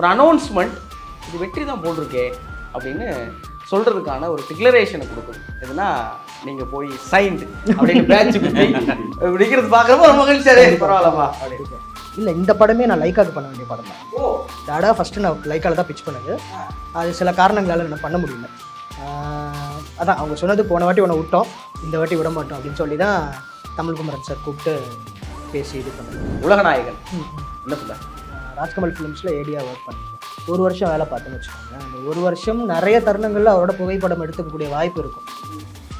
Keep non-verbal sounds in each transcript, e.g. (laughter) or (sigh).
ஒரு அனௌன்ஸ்மெண்ட் இது வெற்றி தான் போட்டிருக்கே அப்படின்னு சொல்கிறதுக்கான ஒரு டிக்ளரேஷனை கொடுக்குது எதுனா நீங்கள் போய் சைன்டு அப்படின்னு பேட்ச் இப்படிங்கிறது பார்க்குறப்போ ஒரு மகிழ்ச்சியாவே பரவாயில்லப்பா அப்படின்னு. இல்லை இந்த படமே நான் லைக்காக பண்ண வேண்டிய படம் தான். ஓ. டாடா ஃபஸ்ட்டு நான் லைக்கால தான் பிச் பண்ணது. அது சில காரணங்களால் என்ன பண்ண முடியல. அதான் அவங்க சொன்னது போன வாட்டி உன்னை விட்டோம். இந்த வாட்டி விட மாட்டோம் அப்படின்னு சொல்லி தான் தமிழ்குமரன் சார் கூப்பிட்டு பேசி இது பண்ணது உலகநாயகன். என்ன சொல்ல ராஜ்கமல் ஃபிலிம்ஸில் ஏடியா ஒர்க் பண்ணியிருந்தேன் ஒரு வருஷம் வேலை பார்த்தேன்னு வச்சுக்கோங்க. அந்த ஒரு வருஷம் நிறைய தருணங்களில் அவரோட புகைப்படம் எடுத்துக்கக்கூடிய வாய்ப்பு இருக்கும்.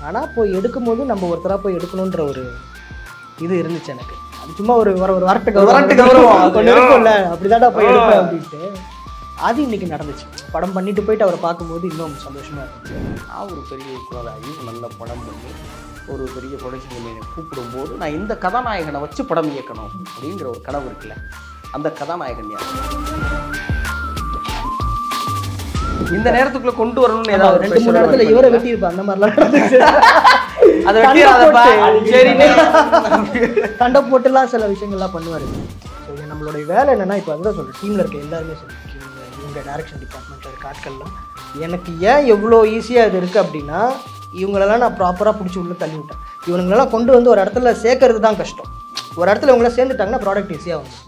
ஆனால் போய் எடுக்கும்போது நம்ம ஒருத்தராக போய் எடுக்கணுன்ற ஒரு இது இருந்துச்சு எனக்கு. அது சும்மா ஒரு ஒரு ஒரு வரட்டு கௌரவம், இருக்கும்ல. அப்படிதான்டா போய் எடுப்பேன் அப்படின்ட்டு. அது இன்னைக்கு நடந்துச்சு. படம் பண்ணிட்டு போயிட்டு அவரை பார்க்கும்போது இன்னும் சந்தோஷமா இருந்துச்சு நான் ஒரு பெரிய இயக்குனராகி நல்ல படம் பண்ணி ஒரு பெரிய ப்ரொடக்ஷன் கம்பெனியை கூப்பிடும்போது நான் இந்த கதாநாயகனை வச்சு படம் இயக்கணும் அப்படிங்கிற ஒரு கனவு இருக்குல்ல. அந்த கதாநாயகன் யார் இந்த நேரத்துக்குள்ள கொண்டு வரணும்னு ஏதாவது ரெண்டு மூணு இடத்துல இவரை வெட்டி இருப்பேன் அந்த மாதிரிலாம் அதை வெட்டிடாதப்பா. சரி சண்டை போட்டுலாம் சில விஷயங்கள்லாம் பண்ணுவார். ஸோ நம்மளுடைய வேலை என்னன்னா இப்போ அதுதான் சொல்கிறேன் டீமில் இருக்க எல்லாருமே சரி. இவங்க டேரக்ஷன் டிபார்ட்மெண்ட்டில் இருக்க ஆட்கள்லாம். எனக்கு ஏன் எவ்வளோ ஈஸியாக இது இருக்குது அப்படின்னா இவங்களெல்லாம் நான் ப்ராப்பராக பிடிச்சி உள்ள தள்ளி விட்டேன் இவனுங்களெல்லாம் கொண்டு வந்து ஒரு இடத்துல சேர்க்கறது தான் கஷ்டம். ஒரு இடத்துல இவங்கள சேர்ந்துட்டாங்கன்னா ப்ராடக்ட் ஈஸியாக வந்து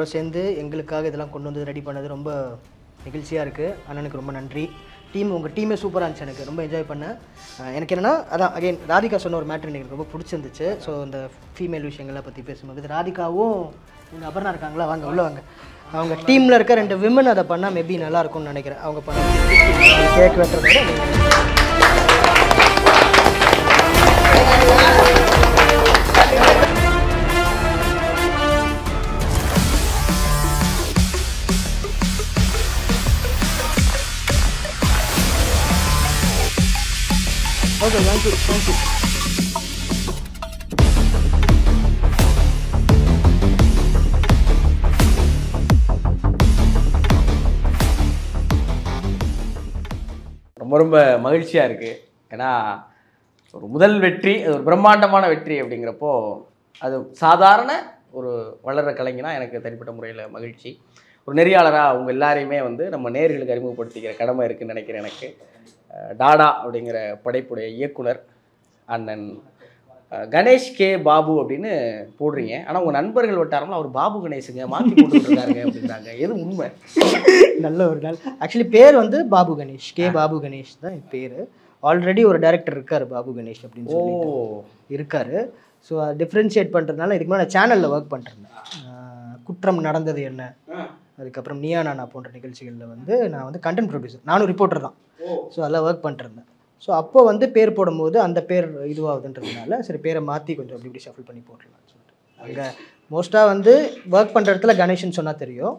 இதோட சேர்ந்து எங்களுக்காக இதெல்லாம் கொண்டு வந்து ரெடி பண்ணது ரொம்ப நிகழ்ச்சியாக இருக்குது அண்ணனுக்கு ரொம்ப நன்றி. டீம் உங்கள் டீமே சூப்பராக இருந்துச்சு எனக்கு. ரொம்ப என்ஜாய் பண்ணேன் எனக்கு என்னென்னா அதான் அகைன் ராதிகா சொன்ன ஒரு மேட்ரு எனக்கு ரொம்ப பிடிச்சிருந்துச்சு. ஸோ இந்த ஃபீமேல் விஷயங்களை பற்றி பேசும்போது ராதிகாவும் இங்கே அபர்ணா இருக்காங்களா? வாங்க உள்ள வாங்க. அவங்க டீமில் இருக்க ரெண்டு விமன் அதை பண்ணால் மேபி நல்லா இருக்கும்னு நினைக்கிறேன். அவங்க பண்ண cake வெட்டுறதோட okay thank you thank you ரொம்ப ரொம்ப மகிழ்ச்சியாக இருக்குது ஏன்னா ஒரு முதல் வெற்றி அது ஒரு பிரம்மாண்டமான வெற்றி அப்படிங்கிறப்போ அது சாதாரண ஒரு வளர்கிற கலைஞனா எனக்கு தனிப்பட்ட முறையில் மகிழ்ச்சி. ஒரு நெறியாளராக அவங்க எல்லாரையுமே வந்து நம்ம நேர்களுக்கு அறிமுகப்படுத்திக்கிற கடமை இருக்குதுன்னு நினைக்கிறேன் எனக்கு. டாடா அப்படிங்கிற படைப்புடைய இயக்குனர் அண்ணன் கணேஷ் கே பாபு அப்படின்னு போடுறீங்க. ஆனால் உங்கள் நண்பர்கள் வட்டாரம்ல அவர் பாபு கணேஷுங்க மாற்றி போட்டுருக்காருங்க அப்படின்றாங்க. எது உண்மை? நல்ல ஒரு நாள். ஆக்சுவலி பேர் வந்து பாபு கணேஷ் கே பாபு கணேஷ் தான் என் பேர். ஆல்ரெடி ஒரு டைரக்டர் இருக்கார் பாபு கணேஷ் அப்படின்னு ஓ. சொல்லி இருக்காரு. ஸோ அதை டிஃப்ரென்ஷியேட் பண்ணுறதுனால இதுக்கு மேலே நான் சேனலில் ஒர்க் பண்ணிருந்தேன் குற்றம் நடந்தது என்ன? அதுக்கப்புறம் நீயா நானா போன்ற நிகழ்ச்சிகளில் வந்து நான் வந்து கண்டென்ட் ப்ரொடியூசர் நானும் ரிப்போர்ட்டர் தான். ஸோ அதில் ஒர்க் பண்ணிருந்தேன் ஸோ அப்போ வந்து பேர் போடும்போது அந்த பேர் இதுவாகுதுன்றதுனால சரி பேரை மாற்றி கொஞ்சம் அப்படி இப்படி ஷஃபிள் பண்ணி போட்டுடலாம்னு சொல்லிட்டு. அங்கே மோஸ்ட்டாக வந்து ஒர்க் பண்ணுற இடத்துல கணேஷன் சொன்னால் தெரியும்.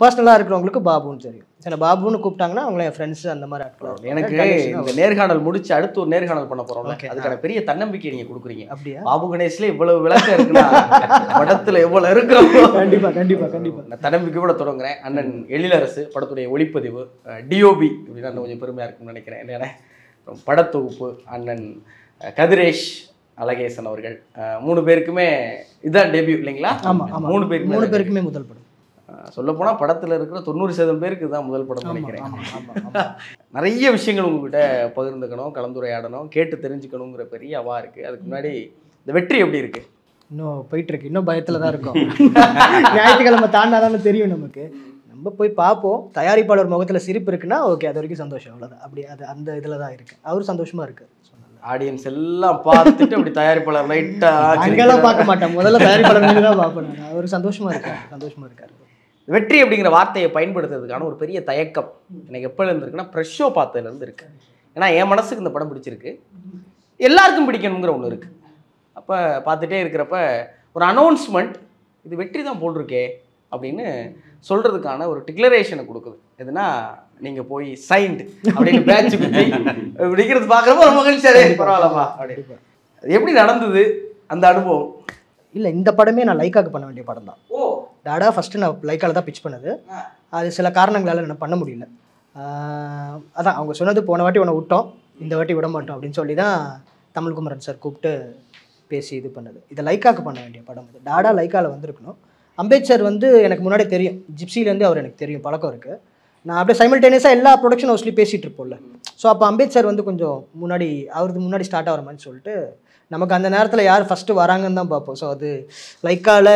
பர்சனலாக இருக்கிறவங்களுக்கு பாபுன்னு தெரியும். சரி பாபுன்னு கூப்பிட்டாங்கன்னா அவங்கள என் ஃப்ரெண்ட்ஸ் அந்த மாதிரி ஆட்கள் எனக்கு இந்த நேர்காணல் முடிச்சு அடுத்து ஒரு நேர்காணல் பண்ண Okay. அதுக்கான பெரிய தன்னம்பிக்கை நீங்க கொடுக்குறீங்க. அப்படியா? பாபு கணேஷ்ல இவ்வளவு விளக்கம் இருக்குன்னா படத்துல எவ்வளவு இருக்கும்? கண்டிப்பாக கண்டிப்பாக கண்டிப்பாக நான் தன்னம்பிக்கையோட தொடங்குறேன். அண்ணன் எழிலரசு படத்துடைய ஒளிப்பதிவு டிஓபி அப்படின்னா கொஞ்சம் பெருமையா இருக்கும்னு நினைக்கிறேன். என்னென்ன படத்தொகுப்பு அண்ணன் கதிரேஷ் அழகேசன் அவர்கள் மூணு பேருக்குமே இதுதான் டெபியூ இல்லைங்களா? ஆமாம் மூணு பேருக்குமே மூணு பேருக்குமே முதல் படம். சொல்ல போனா படத்துல இருக்கிற தொண்ணூறு சதவீதம் பேருக்கு இதுதான் முதல் படம் நினைக்கிறேன். நிறைய விஷயங்கள் உங்ககிட்ட பகிர்ந்துக்கணும் கலந்துரையாடணும் கேட்டு தெரிஞ்சுக்கணுங்கிற பெரிய அவா இருக்கு. அதுக்கு முன்னாடி இந்த வெற்றி எப்படி இருக்கு? இன்னும் போயிட்டு இருக்கு இன்னும் பயத்துல தான் இருக்கும். ஞாயிற்றுக்கிழமை தாண்டாதானே தெரியும் நமக்கு. நம்ம போய் பார்ப்போம். தயாரிப்பாளர் முகத்துல சிரிப்பு இருக்குன்னா ஓகே அது வரைக்கும் சந்தோஷம். அவ்வளவுதான். அப்படி அது அந்த இதுல தான் இருக்கு. அவர் சந்தோஷமா இருக்கு ஆடியன்ஸ் எல்லாம் பார்த்துட்டு அப்படி தயாரிப்பாளர் லைட்டா அங்கெல்லாம் பார்க்க மாட்டேன் முதல்ல தயாரிப்பாளர் தான் பார்ப்பேன். அவர் சந்தோஷமா இருக்காரு. சந்தோஷமா இருக்காரு. வெற்றி அப்படிங்கிற வார்த்தையை பயன்படுத்துறதுக்கான ஒரு பெரிய தயக்கம் எனக்கு எப்போ இருந்து இருக்குன்னா ப்ரெஷ் ஷோ பார்த்ததுல இருந்து இருக்கு ஏன்னா என் மனசுக்கு இந்த படம் பிடிச்சிருக்கு. எல்லாருக்கும் பிடிக்கணுங்கிற ஒன்று இருக்கு. அப்போ பார்த்துட்டே இருக்கிறப்ப ஒரு அனௌன்ஸ்மெண்ட் இது வெற்றி தான் போட்டிருக்கே அப்படின்னு சொல்றதுக்கான ஒரு டிக்ளரேஷனை கொடுக்குது. எதுனா நீங்க போய் சைன்டு அப்படின்னு பேட்ச் குத்தி இப்படிங்கிறது பார்க்குறப்ப ஒரு மகிழ்ச்சியாவே பரவாயில்லப்பா அப்படின்னு. எப்படி நடந்தது அந்த அனுபவம்? இல்ல இந்த படமே நான் லைக்காக பண்ண வேண்டிய படம் தான் ஓ! டாடா ஃபஸ்ட்டு நான் லைக்கால தான் பிச் பண்ணது. அது சில காரணங்களால என்ன பண்ண முடியல. அதான் அவங்க சொன்னது போன வாட்டி உன்னை விட்டோம். இந்த வாட்டி விட மாட்டோம் அப்படின்னு சொல்லி தான் தமிழ்குமரன் சார் கூப்பிட்டு பேசி இது பண்ணது. இதை லைக்காக்கு பண்ண வேண்டிய படம் இது டாடா லைக்காவில் வந்திருக்கணும். அம்பேத்கர் வந்து எனக்கு முன்னாடி தெரியும். ஜிப்சிலேருந்து அவர் எனக்கு தெரியும். பழக்கம் இருக்குது நான் அப்படியே சைமல்டேனியஸாக எல்லா ப்ரொடக்ஷன் ஹவுஸ்லையும் பேசிகிட்டு இருப்போம்ல. ஸோ அப்போ அம்பேத்கர் வந்து கொஞ்சம் முன்னாடி அவருக்கு முன்னாடி ஸ்டார்ட் ஆகிற மாதிரி சொல்லிட்டு நமக்கு அந்த நேரத்தில் யார் ஃபஸ்ட்டு வராங்கன்னு தான் பார்ப்போம். ஸோ அது லைக்கால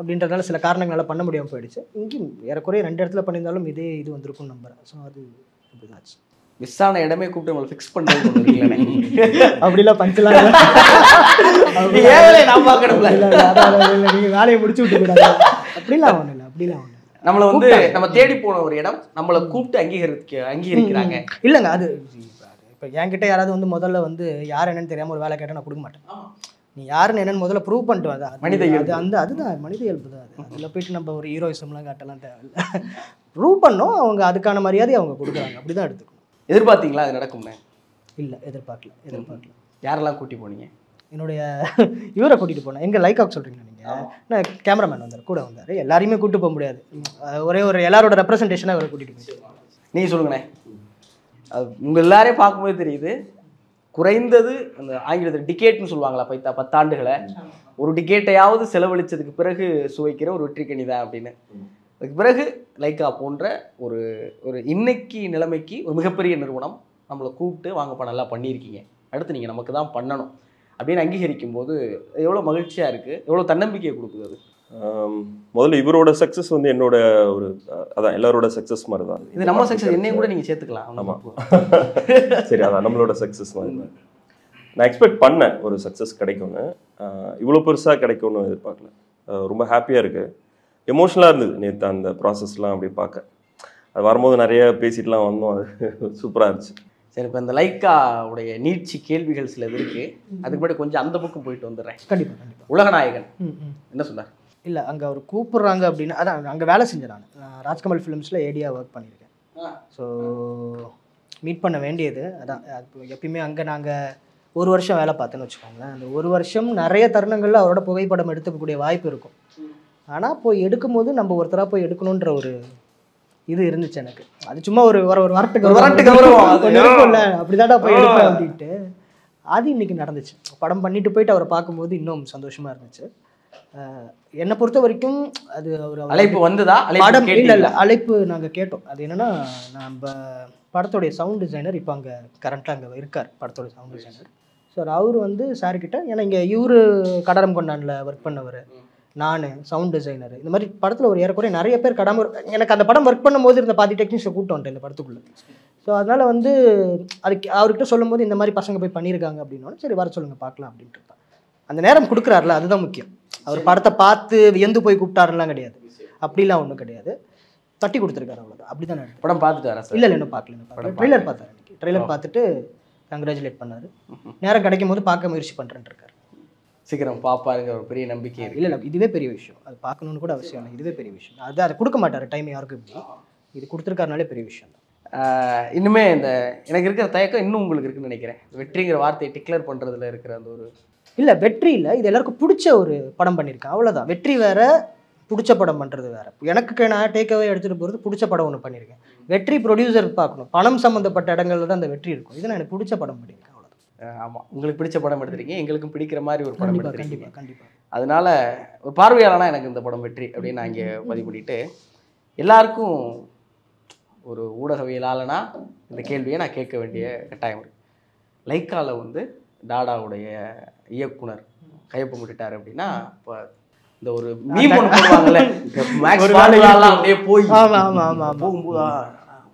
அப்படின்றதுனால சில காரணங்களால பண்ண முடியாமல் போயிடுச்சு. இங்கேயும் ஏறக்குறைய ரெண்டு இடத்துல பண்ணியிருந்தாலும் இதே இது வந்திருக்கும்னு நம்புறேன். ஸோ அது இப்படிதான் ஆச்சு மிஸ் ஆன இடமே கூப்பிட்டு உங்களை ஃபிக்ஸ் பண்ணுறது (laughs) அப்படிலாம் பஞ்சலாம் ஏன் நான் பார்க்கணும்ல? நீங்கள் வேலையை முடிச்சு விட்டு கூடாது அப்படிலாம் ஒன்றும் இல்லை அப்படிலாம் ஒன்றும் நம்மளை வந்து நம்ம தேடி போன ஒரு இடம் நம்மளை கூப்பிட்டு அங்கீகரிக்க அங்கீகரிக்கிறாங்க. இல்லைங்க அது இப்போ என்கிட்ட யாராவது வந்து முதல்ல வந்து யார் என்னன்னு தெரியாமல் ஒரு வேலை கேட்டால் நான் கொடுக்க மாட்டேன். நீ யாருன்னு என்னன்னு முதல்ல ப்ரூவ் பண்ணிட்டு வா. அது மனித அது. அந்த அதுதான் மனித இயல்பு தான் அது. அதில் போயிட்டு நம்ம ஒரு ஹீரோயிசம்லாம் காட்டலாம் தேவையில்லை. ப்ரூவ் பண்ணோம் அவங்க அதுக்கான மரியாதையை அவங்க கொடுக்குறாங்க. அப்படி தான் எடுத்துக்கணும். எதிர்பார்த்தீங்களா அது நடக்கும்னு? இல்லை எதிர்பார்க்கல எதிர்பார்க்கல. யாரெல்லாம் கூட்டி போனீங்க? என்னுடைய இவரை கூட்டிகிட்டு போனேன். எங்கே லைக்காக் சொல்கிறீங்க நீங்கள் நான் கேமராமேன் வந்தார் கூட வந்தார். எல்லாரையுமே கூட்டு போக முடியாது. ஒரே ஒரு எல்லாரோட ரெப்ரசன்டேஷனாக அவரை கூட்டிகிட்டு போயிட்டு. நீங்க சொல்லுங்கண்ணே அது உங்க எல்லாரையும் பார்க்கும்போது தெரியுது. குறைந்தது அந்த ஆங்கிலத்தில் டிக்கெட்னு சொல்லுவாங்களா பைத்தா பத்தாண்டுகளை. ஒரு டிக்கெட்டையாவது செலவழிச்சதுக்கு பிறகு சுவைக்கிற ஒரு வெற்றி கணிதான் அப்படின்னு. அதுக்கு பிறகு லைக்கா போன்ற ஒரு ஒரு இன்னைக்கு நிலைமைக்கு ஒரு மிகப்பெரிய நிறுவனம் நம்மளை கூப்பிட்டு வாங்கப்பா நல்லா பண்ணியிருக்கீங்க. அடுத்து நீங்கள் நமக்கு தான் பண்ணணும். அப்படின்னு அங்கீகரிக்கும் போது எவ்வளோ மகிழ்ச்சியாக இருக்குது எவ்வளோ தன்னம்பிக்கையை கொடுக்குது அது. முதல்ல இவரோட சக்ஸஸ் வந்து என்னோட ஒரு அதான் எல்லாரோட சக்ஸஸ் மாதிரி தான் இது நம்ம சக்ஸஸ் என்னையும் கூட நீங்கள் சேர்த்துக்கலாம். ஆமா. சரி அதான் நம்மளோட சக்ஸஸ் மாதிரி. தான் நான் எக்ஸ்பெக்ட் பண்ணேன் ஒரு சக்ஸஸ் கிடைக்கும்னு. இவ்வளோ பெருசாக கிடைக்கும்னு எதிர்பார்க்கல. ரொம்ப ஹாப்பியாக இருக்கு. எமோஷ்னலாக இருந்தது நேற்று அந்த ப்ராசஸ்லாம் அப்படி பார்க்க. அது வரும்போது நிறைய பேசிட்டுலாம் வந்தோம். அது சூப்பராக இருந்துச்சு. சரி இப்போ இந்த லைக்கா உடைய நீட்சி கேள்விகள் சிலது இருக்கு. அதுக்கு முன்னாடி கொஞ்சம் அந்த பக்கம் போயிட்டு வந்துடுறேன். கண்டிப்பாக உலகநாயகன். என்ன சொன்னார்? இல்லை அங்கே அவர் கூப்பிடுறாங்க அப்படின்னா அதான் அங்கே வேலை செஞ்சேன் நான். ராஜ்கமல் ஃபிலிம்ஸில் ஏடியாக ஒர்க் பண்ணியிருக்கேன். ஸோ மீட் பண்ண வேண்டியது அதான். அது எப்பயுமே அங்கே நாங்கள் ஒரு வருஷம் வேலை பார்த்தேன்னு வச்சுக்கோங்களேன். அந்த ஒரு வருஷம் நிறைய தருணங்களில் அவரோட புகைப்படம் எடுத்துக்கக்கூடிய வாய்ப்பு இருக்கும். ஆனால் போய் எடுக்கும்போது நம்ம ஒருத்தராக போய் எடுக்கணுன்ற ஒரு இது இருந்துச்சு எனக்கு. அது சும்மா ஒரு ஒரு ஒரு வரட்டு ஒரு வரட்டு கௌரவம், அது. கொஞ்சம் இருக்கும்ல. அப்படிதான்டா போய் எடுப்பேன் அப்படின்ட்டு. அது இன்னைக்கு நடந்துச்சு. படம் பண்ணிட்டு போயிட்டு அவரை பார்க்கும்போது இன்னும் சந்தோஷமா இருந்துச்சு. என்னை பொறுத்த வரைக்கும் அது அவர் அழைப்பு வந்ததா? படம் இல்ல? இல்ல அழைப்பு நாங்க கேட்டோம். அது என்னன்னா நம்ம படத்துடைய சவுண்ட் டிசைனர் இப்போ அங்க கரண்ட்டாக அங்க இருக்கார் படத்தோட சவுண்ட் டிசைனர் ஸோ அவர் வந்து சார் கிட்ட ஏன்னா இங்க இவரு கடரம் கொண்டான்ல ஒர்க் பண்ணவர். நான் சவுண்ட் டிசைனர் இந்த மாதிரி படத்துல ஒரு ஏறக்குறைய நிறைய பேர் கடமை எனக்கு அந்த படம் ஒர்க் பண்ணும்போது இருந்த பாதி டெக்னீஷியன் வந்துட்டேன் இந்த படத்துக்குள்ள. ஸோ அதனால வந்து அதுக்கு அவர்கிட்ட சொல்லும்போது இந்த மாதிரி பசங்க போய் பண்ணியிருக்காங்க அப்படின்னோட சரி வர சொல்லுங்க பார்க்கலாம் அப்படின்ட்டு இருப்பேன். அந்த நேரம் கொடுக்குறாருல அதுதான் முக்கியம். அவர் படத்தை பார்த்து வியந்து போய் கூப்பிட்டாருலாம் கிடையாது. அப்படிலாம் ஒன்றும் கிடையாது. தட்டி கொடுத்துருக்காரு அவ்வளோதான் அப்படி தான் படம் பார்த்துட்டு வரேன் சார்? இல்லை இல்லை இன்னும் பார்க்கல ட்ரெய்லர் பார்த்தேன் அன்றைக்கி ட்ரெய்லர் பார்த்துட்டு கங்க்ராச்சுலேட் பண்ணாரு. நேரம் கிடைக்கும் போது பார்க்க முயற்சி பண்ணுறேன்னு இருக்காரு. சீக்கிரம் பாப்பாருங்க ஒரு பெரிய நம்பிக்கை இல்லை இல்லை இதுவே பெரிய விஷயம். அது பார்க்கணுன்னு கூட அவசியம் இல்லை. இதுவே பெரிய விஷயம். அது அதை கொடுக்க மாட்டார் டைம் யாருக்கும் இப்படி. இது கொடுத்துருக்காருனாலே பெரிய விஷயம் தான். இன்னுமே இந்த எனக்கு இருக்கிற தயக்கம் இன்னும் உங்களுக்கு இருக்குன்னு நினைக்கிறேன். வெற்றிங்கிற வார்த்தையை டிக்ளேர் பண்றதுல இருக்கிற அந்த ஒரு இல்லை வெற்றி இல்லை. இது எல்லாருக்கும் பிடிச்ச ஒரு படம் பண்ணியிருக்கேன் அவ்வளோதான் வெற்றி வேற பிடிச்ச படம் பண்ணுறது வேற. எனக்கு நான் டேக்அவே எடுத்துகிட்டு போகிறது பிடிச்ச படம் ஒன்று பண்ணியிருக்கேன் வெற்றி ப்ரொடியூசர் பார்க்கணும். பணம் சம்மந்தப்பட்ட இடங்கள்ல தான் அந்த வெற்றி இருக்கும். இது நான் எனக்கு பிடிச்ச படம் பண்ணியிருக்கேன் அவ்வளோதான் ஆஹ் ஆமா. உங்களுக்கு பிடிச்ச படம் எடுத்திருக்கீங்க. எங்களுக்கும் பிடிக்கிற மாதிரி ஒரு படம் எடுத்திருக்கீங்க. கண்டிப்பாக அதனால ஒரு பார்வையாளனா எனக்கு இந்த படம் வெற்றி அப்படின்னு நான் இங்கே பதிவு பண்ணிட்டு எல்லாருக்கும் ஒரு ஊடகவியலாளனா இந்த கேள்வியை நான் கேட்க வேண்டிய கட்டாயம் இருக்கு. லைக்கால வந்து டாடாவுடைய இயக்குனர். கையொப்பம் விட்டுட்டாரு அப்படின்னா இப்போ இந்த ஒரு மீம் ஒன்று போடுவாங்கல்ல மேக்ஸ் ஃபார்முலாலாம் அப்படியே போய். போகும்போது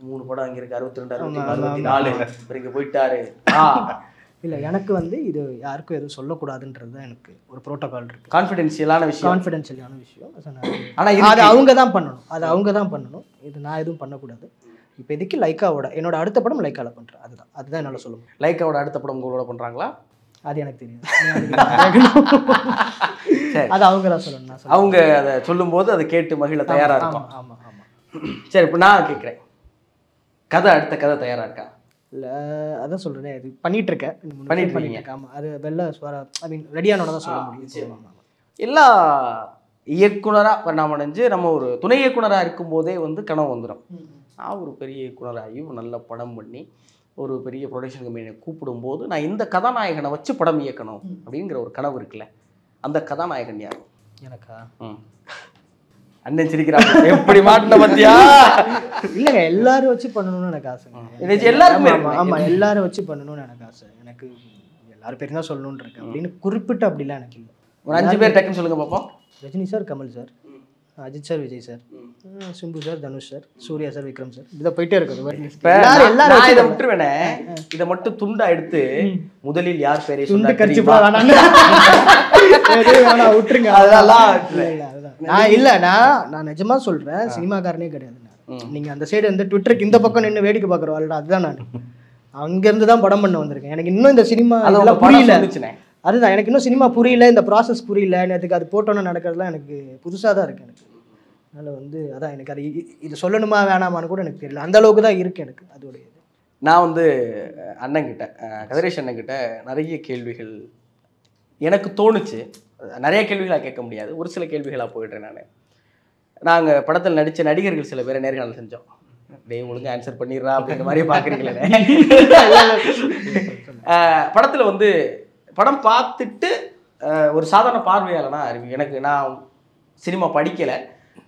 மூணு படம் அங்க இருக்கு அறுபத்தி ரெண்டு அறுபத்தி அறுபத்தி நாலு. அப்புறம் இங்க போயிட்டாரு. இல்லை எனக்கு வந்து இது யாருக்கும் எதுவும் சொல்லக்கூடாதுன்றது தான் எனக்கு ஒரு ப்ரோட்டோகால் இருக்கு. கான்ஃபிடென்ஷியலான விஷயம். கான்ஃபிடென்ஷியலான விஷயம். அது நான் ஆனா அது. அவங்க தான் பண்ணணும். அது அவங்க தான் பண்ணணும். இது நான் எதுவும் பண்ணக்கூடாது. இப்போதைக்கு லைக்காவோட என்னோட அடுத்த படம் லைக்கால பண்ணுறேன் அதுதான். அதுதான் என்னால் சொல்ல முடியும். லைக்காவோட அடுத்த படம் உங்களோட பண்றாங்களா? அது எனக்கு தெரியாது (laughs) சரி. அது அவங்க தான் சொல்லணும் அவங்க அதை சொல்லும்போது அதை கேட்டு மகிழ தயாரா இருக்கும். ஆமாம் ஆமாம் சரி இப்போ நான் கேட்குறேன் கதை அடுத்த கதை தயாரா இருக்கா? இல்லை அதான் சொல்கிறேன் இது பண்ணிட்டு இருக்கேன் பண்ணிட்டு இருக்கீங்க. ஆமாம் அது வெளில ஸ்வர ஐ மீன் ரெடியானோட தான் சொல்ல முடியும். எல்லா இயக்குனரா பரிணாமடைஞ்சு நம்ம ஒரு துணை இயக்குனரா இருக்கும்போதே வந்து கனவு வந்துடும் நான் ஒரு பெரிய இயக்குனராகி நல்ல படம் பண்ணி ஒரு பெரிய ப்ரொடக்ஷன் கம்பெனியை கூப்பிடும்போது நான் இந்த கதாநாயகனை வச்சு படம் இயக்கணும் அப்படிங்கிற ஒரு கனவு இருக்குல்ல. அந்த கதாநாயகன் யார்? எனக்கா? ம். அண்ணன் சிரிக்கிறாங்க. எப்படி மாட்டின பத்தியா? இல்லைங்க எல்லாரும் வச்சு பண்ணணும்னு எனக்கு ஆசைங்க இது வச்சு எல்லாருக்குமே ஆமா, இருக்குமே. ஆமா எல்லாரும் வச்சு பண்ணணும்னு எனக்கு ஆசை. எனக்கு எல்லாரும் பேரும் தான் சொல்லணும்னு இருக்கு. அப்படின்னு குறிப்பிட்டு அப்படிலாம் எனக்கு இல்லை. ஒரு அஞ்சு பேர் டக்குன்னு சொல்லுங்க பார்ப்போம் Rajini sir Kamal sir. Ajith sir Vijay sir. Simbu sir Dhanush sir Suriya sir Vikram sir. இதை போயிட்டே இருக்குது. இதை விட்டுருவேனே. இதை மட்டும் துண்டா எடுத்து முதலில் யார் பேரை துண்டு கட்சி (laughs) விட்டுருங்க. அதெல்லாம். நான் இல்ல நான் நான் நிஜமா சொல்றேன் சினிமாக்காரனே கிடையாது. நீங்க அந்த சைடு வந்து ட்விட்டருக்கு இந்த பக்கம் நின்று வேடிக்கை பார்க்குற ஆள்டா அதுதான் நான். (laughs) அங்க இருந்து தான் படம் பண்ண வந்திருக்கேன். எனக்கு இன்னும் இந்த சினிமா புரியல. அதுதான் எனக்கு இன்னும் சினிமா புரியல இந்த ப்ராசஸ் புரியல எனக்கு அது போட்டோன்னு நடக்கிறதுலாம் எனக்கு புதுசா தான் இருக்கு எனக்கு. அதனால வந்து அதான் எனக்கு அது இது சொல்லணுமா வேணாமான்னு கூட எனக்கு தெரியல. அந்த அளவுக்கு தான் இருக்கு எனக்கு அதோடைய நான் வந்து அஹ், கதிரேஷ் அண்ணன்கிட்ட நிறைய கேள்விகள் எனக்கு தோணுச்சு. நிறைய கேள்விகளாக கேட்க முடியாது. ஒரு சில கேள்விகளாக போயிட்டேன் நான். நாங்கள் படத்தில் நடித்த நடிகர்கள் சில பேரை நேர்காணல் செஞ்சோம். டேய் ஒழுங்கா ஆன்சர் பண்ணிடுறா அப்படிங்கிற மாதிரி பார்க்குறீங்களே. (laughs) படத்தில் வந்து படம் பார்த்துட்டு ஒரு சாதாரண பார்வையாளனா அறிவி. எனக்கு நான் சினிமா படிக்கலை.